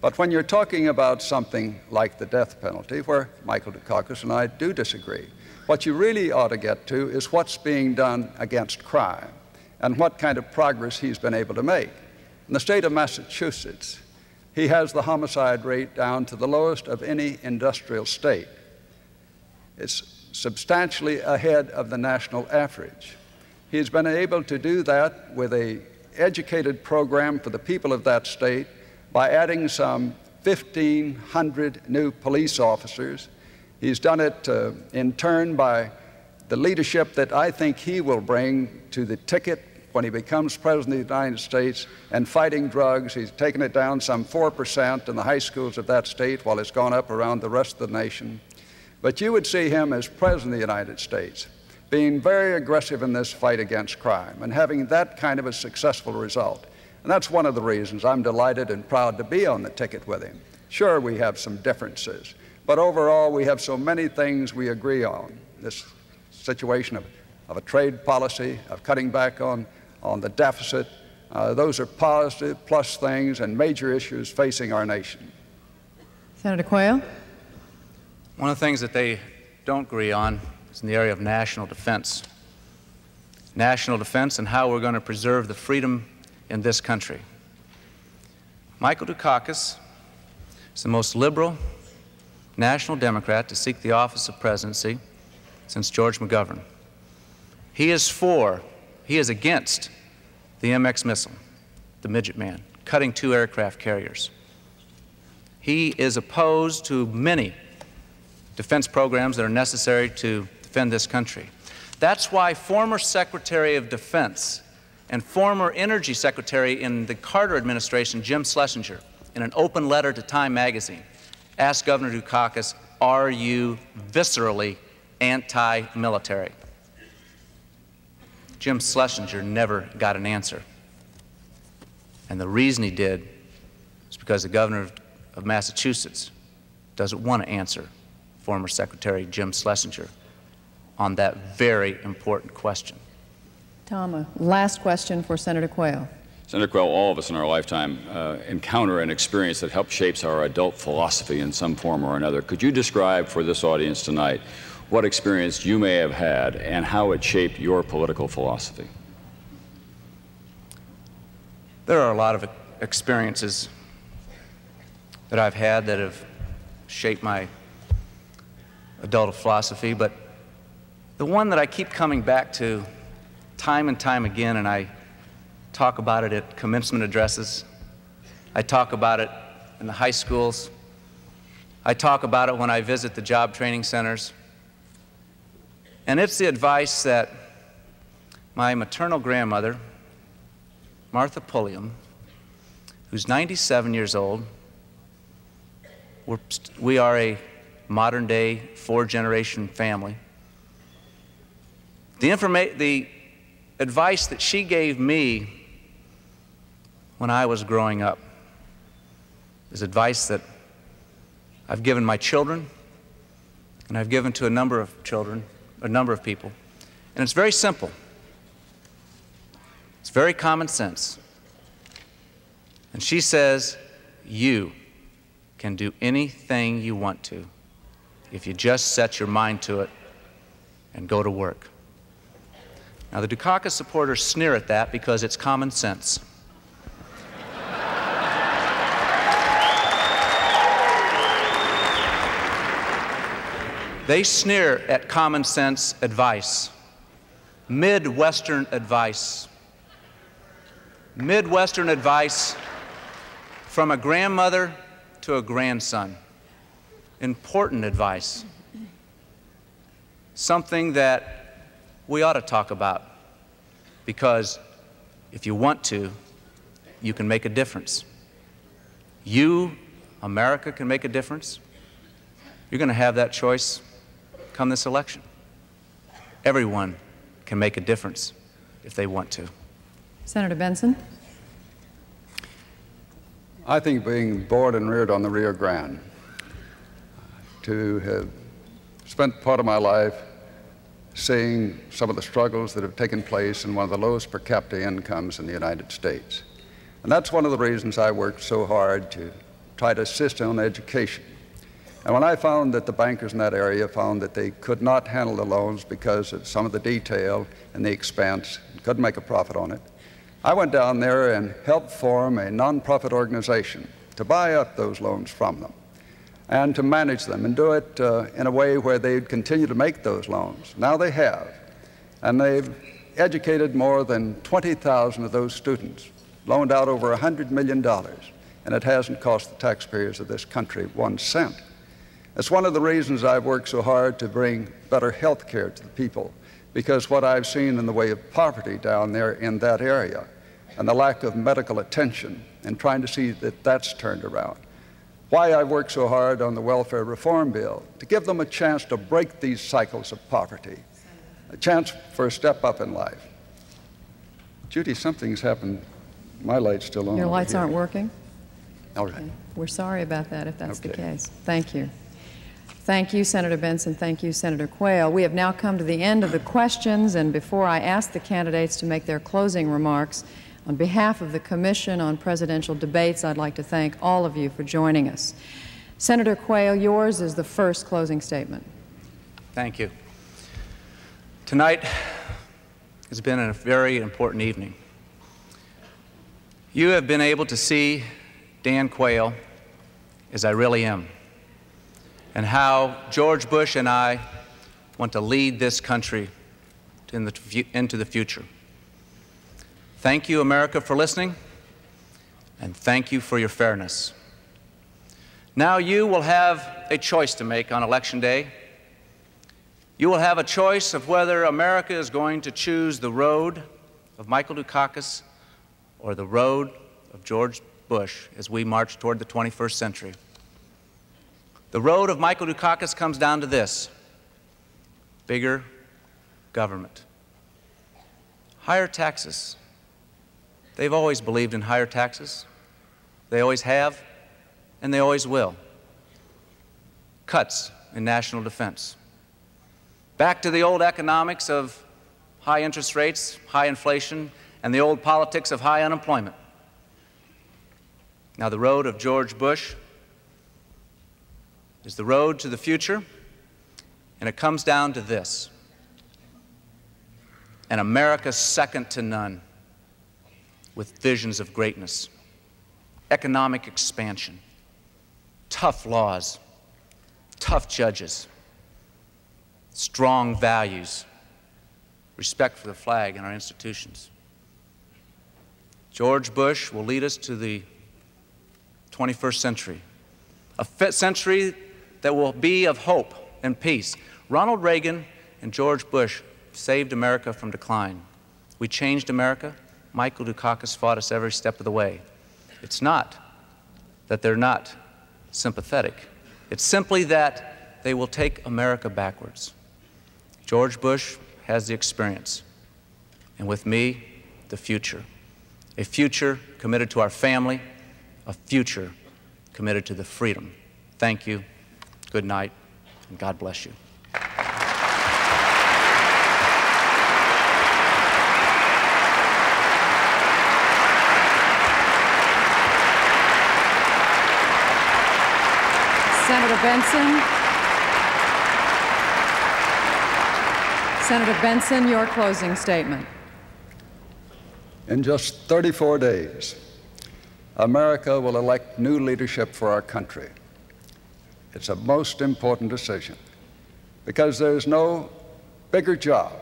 But when you're talking about something like the death penalty, where Michael Dukakis and I do disagree, what you really ought to get to is what's being done against crime and what kind of progress he's been able to make. In the state of Massachusetts, he has the homicide rate down to the lowest of any industrial state. It's substantially ahead of the national average. He's been able to do that with a educated program for the people of that state by adding some 1,500 new police officers. He's done it uh, in turn by the leadership that I think he will bring to the ticket when he becomes President of the United States and fighting drugs. He's taken it down some 4% in the high schools of that state while it's gone up around the rest of the nation. But you would see him as President of the United States being very aggressive in this fight against crime and having that kind of a successful result. And that's one of the reasons I'm delighted and proud to be on the ticket with him. Sure, we have some differences, but overall, we have so many things we agree on. This situation of, of a trade policy, of cutting back on, on the deficit, uh, those are positive plus things and major issues facing our nation. Senator Quayle? One of the things that they don't agree on is in the area of national defense. National defense and how we're going to preserve the freedom in this country. Michael Dukakis is the most liberal national Democrat to seek the office of presidency since George McGovern. He is for, he is against the MX missile, the Midget Man, cutting two aircraft carriers. He is opposed to many defense programs that are necessary to defend this country. That's why former Secretary of Defense and former Energy Secretary in the Carter administration, Jim Schlesinger, in an open letter to Time magazine, asked Governor Dukakis, Are you viscerally anti military? Jim Schlesinger never got an answer. And the reason he did is because the governor of Massachusetts doesn't want to answer former Secretary Jim Schlesinger on that very important question. Tom, last question for Senator Quayle. Senator Quayle, all of us in our lifetime uh, encounter an experience that helps shapes our adult philosophy in some form or another. Could you describe for this audience tonight what experience you may have had and how it shaped your political philosophy? There are a lot of experiences that I've had that have shaped my adult philosophy, but the one that I keep coming back to time and time again, and I talk about it at commencement addresses, I talk about it in the high schools, I talk about it when I visit the job training centers. And it's the advice that my maternal grandmother, Martha Pulliam, who's 97 years old, we're, we are a modern day four generation family. The, informa- the advice that she gave me when I was growing up is advice that I've given my children and I've given to a number of children, a number of people. And it's very simple. It's very common sense. And she says, You can do anything you want to if you just set your mind to it and go to work. Now, the Dukakis supporters sneer at that because it's common sense. they sneer at common sense advice, Midwestern advice. Midwestern advice from a grandmother to a grandson. Important advice. Something that we ought to talk about because if you want to, you can make a difference. You, America, can make a difference. You're going to have that choice come this election. Everyone can make a difference if they want to. Senator Bentsen? I think being born and reared on the Rio Grande, to have spent part of my life seeing some of the struggles that have taken place in one of the lowest per capita incomes in the United States. And that's one of the reasons I worked so hard to try to assist on education. And when I found that the bankers in that area found that they could not handle the loans because of some of the detail and the expense, couldn't make a profit on it, I went down there and helped form a nonprofit organization to buy up those loans from them and to manage them and do it uh, in a way where they'd continue to make those loans. Now they have. And they've educated more than 20,000 of those students, loaned out over $100 million, and it hasn't cost the taxpayers of this country one cent. It's one of the reasons I've worked so hard to bring better health care to the people, because what I've seen in the way of poverty down there in that area and the lack of medical attention and trying to see that that's turned around. Why I've worked so hard on the welfare reform bill, to give them a chance to break these cycles of poverty, a chance for a step up in life. Judy, something's happened. My light's still on. Your lights here. aren't working? All right. We're sorry about that if that's the Okay. case. Thank you. Thank you, Senator Bentsen. Thank you, Senator Quayle. We have now come to the end of the questions, and before I ask the candidates to make their closing remarks, on behalf of the Commission on Presidential Debates, I'd like to thank all of you for joining us. Senator Quayle, yours is the first closing statement. Thank you. Tonight has been a very important evening. You have been able to see Dan Quayle as I really am, and how George Bush and I want to lead this country into the future. Thank you, America, for listening, and thank you for your fairness. Now you will have a choice to make on Election Day. You will have a choice of whether America is going to choose the road of Michael Dukakis or the road of George Bush as we march toward the 21st century. The road of Michael Dukakis comes down to this bigger government, higher taxes. They've always believed in higher taxes, they always have, and they always will. Cuts in national defense. Back to the old economics of high interest rates, high inflation, and the old politics of high unemployment. Now, the road of George Bush is the road to the future, and it comes down to this an America second to none, with visions of greatness, economic expansion, tough laws, tough judges strong values, respect for the flag and our institutions. George Bush will lead us to the 21st century, a century that will be of hope and peace. Ronald Reagan and George Bush saved America from decline. We changed America. Michael Dukakis fought us every step of the way. It's not that they're not sympathetic. It's simply that they will take America backwards. George Bush has the experience, and with me, the future. A future committed to our family, a future committed to the freedom. Thank you, good night, and God bless you. Senator Bentsen. Senator Bentsen, your closing statement. In just 34 days, America will elect new leadership for our country. It's a most important decision because there's no bigger job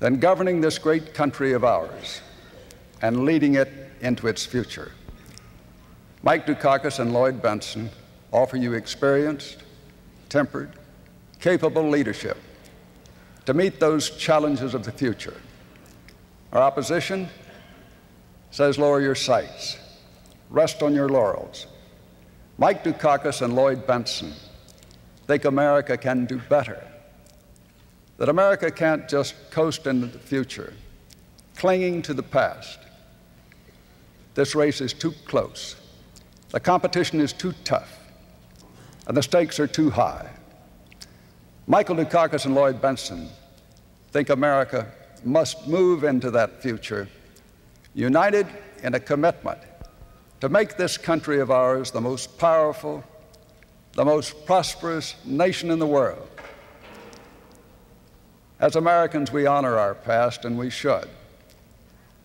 than governing this great country of ours and leading it into its future. Mike Dukakis and Lloyd Bentsen offer you experienced, tempered, capable leadership to meet those challenges of the future. Our opposition says lower your sights, rest on your laurels. Mike Dukakis and Lloyd Bentsen think America can do better, that America can't just coast into the future, clinging to the past. This race is too close. The competition is too tough, and the stakes are too high. Michael Dukakis and Lloyd Bentsen think America must move into that future, united in a commitment to make this country of ours the most powerful, the most prosperous nation in the world. As Americans, we honor our past, and we should.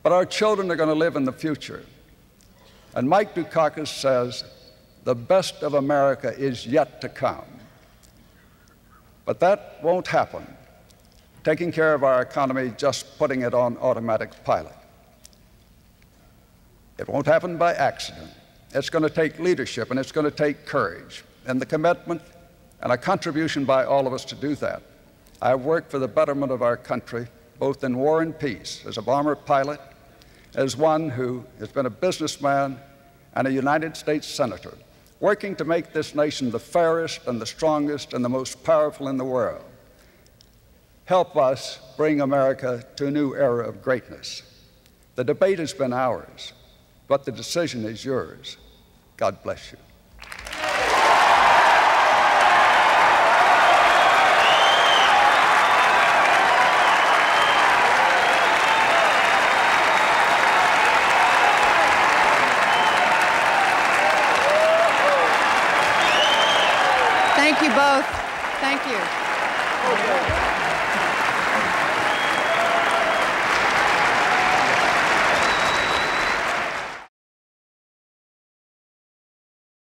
But our children are going to live in the future. And Mike Dukakis says the best of America is yet to come. But that won't happen taking care of our economy, just putting it on automatic pilot. It won't happen by accident. It's going to take leadership and it's going to take courage and the commitment and a contribution by all of us to do that. I've worked for the betterment of our country, both in war and peace, as a bomber pilot, as one who has been a businessman and a United States Senator, working to make this nation the fairest and the strongest and the most powerful in the world. Help us bring America to a new era of greatness. The debate has been ours, but the decision is yours. God bless you.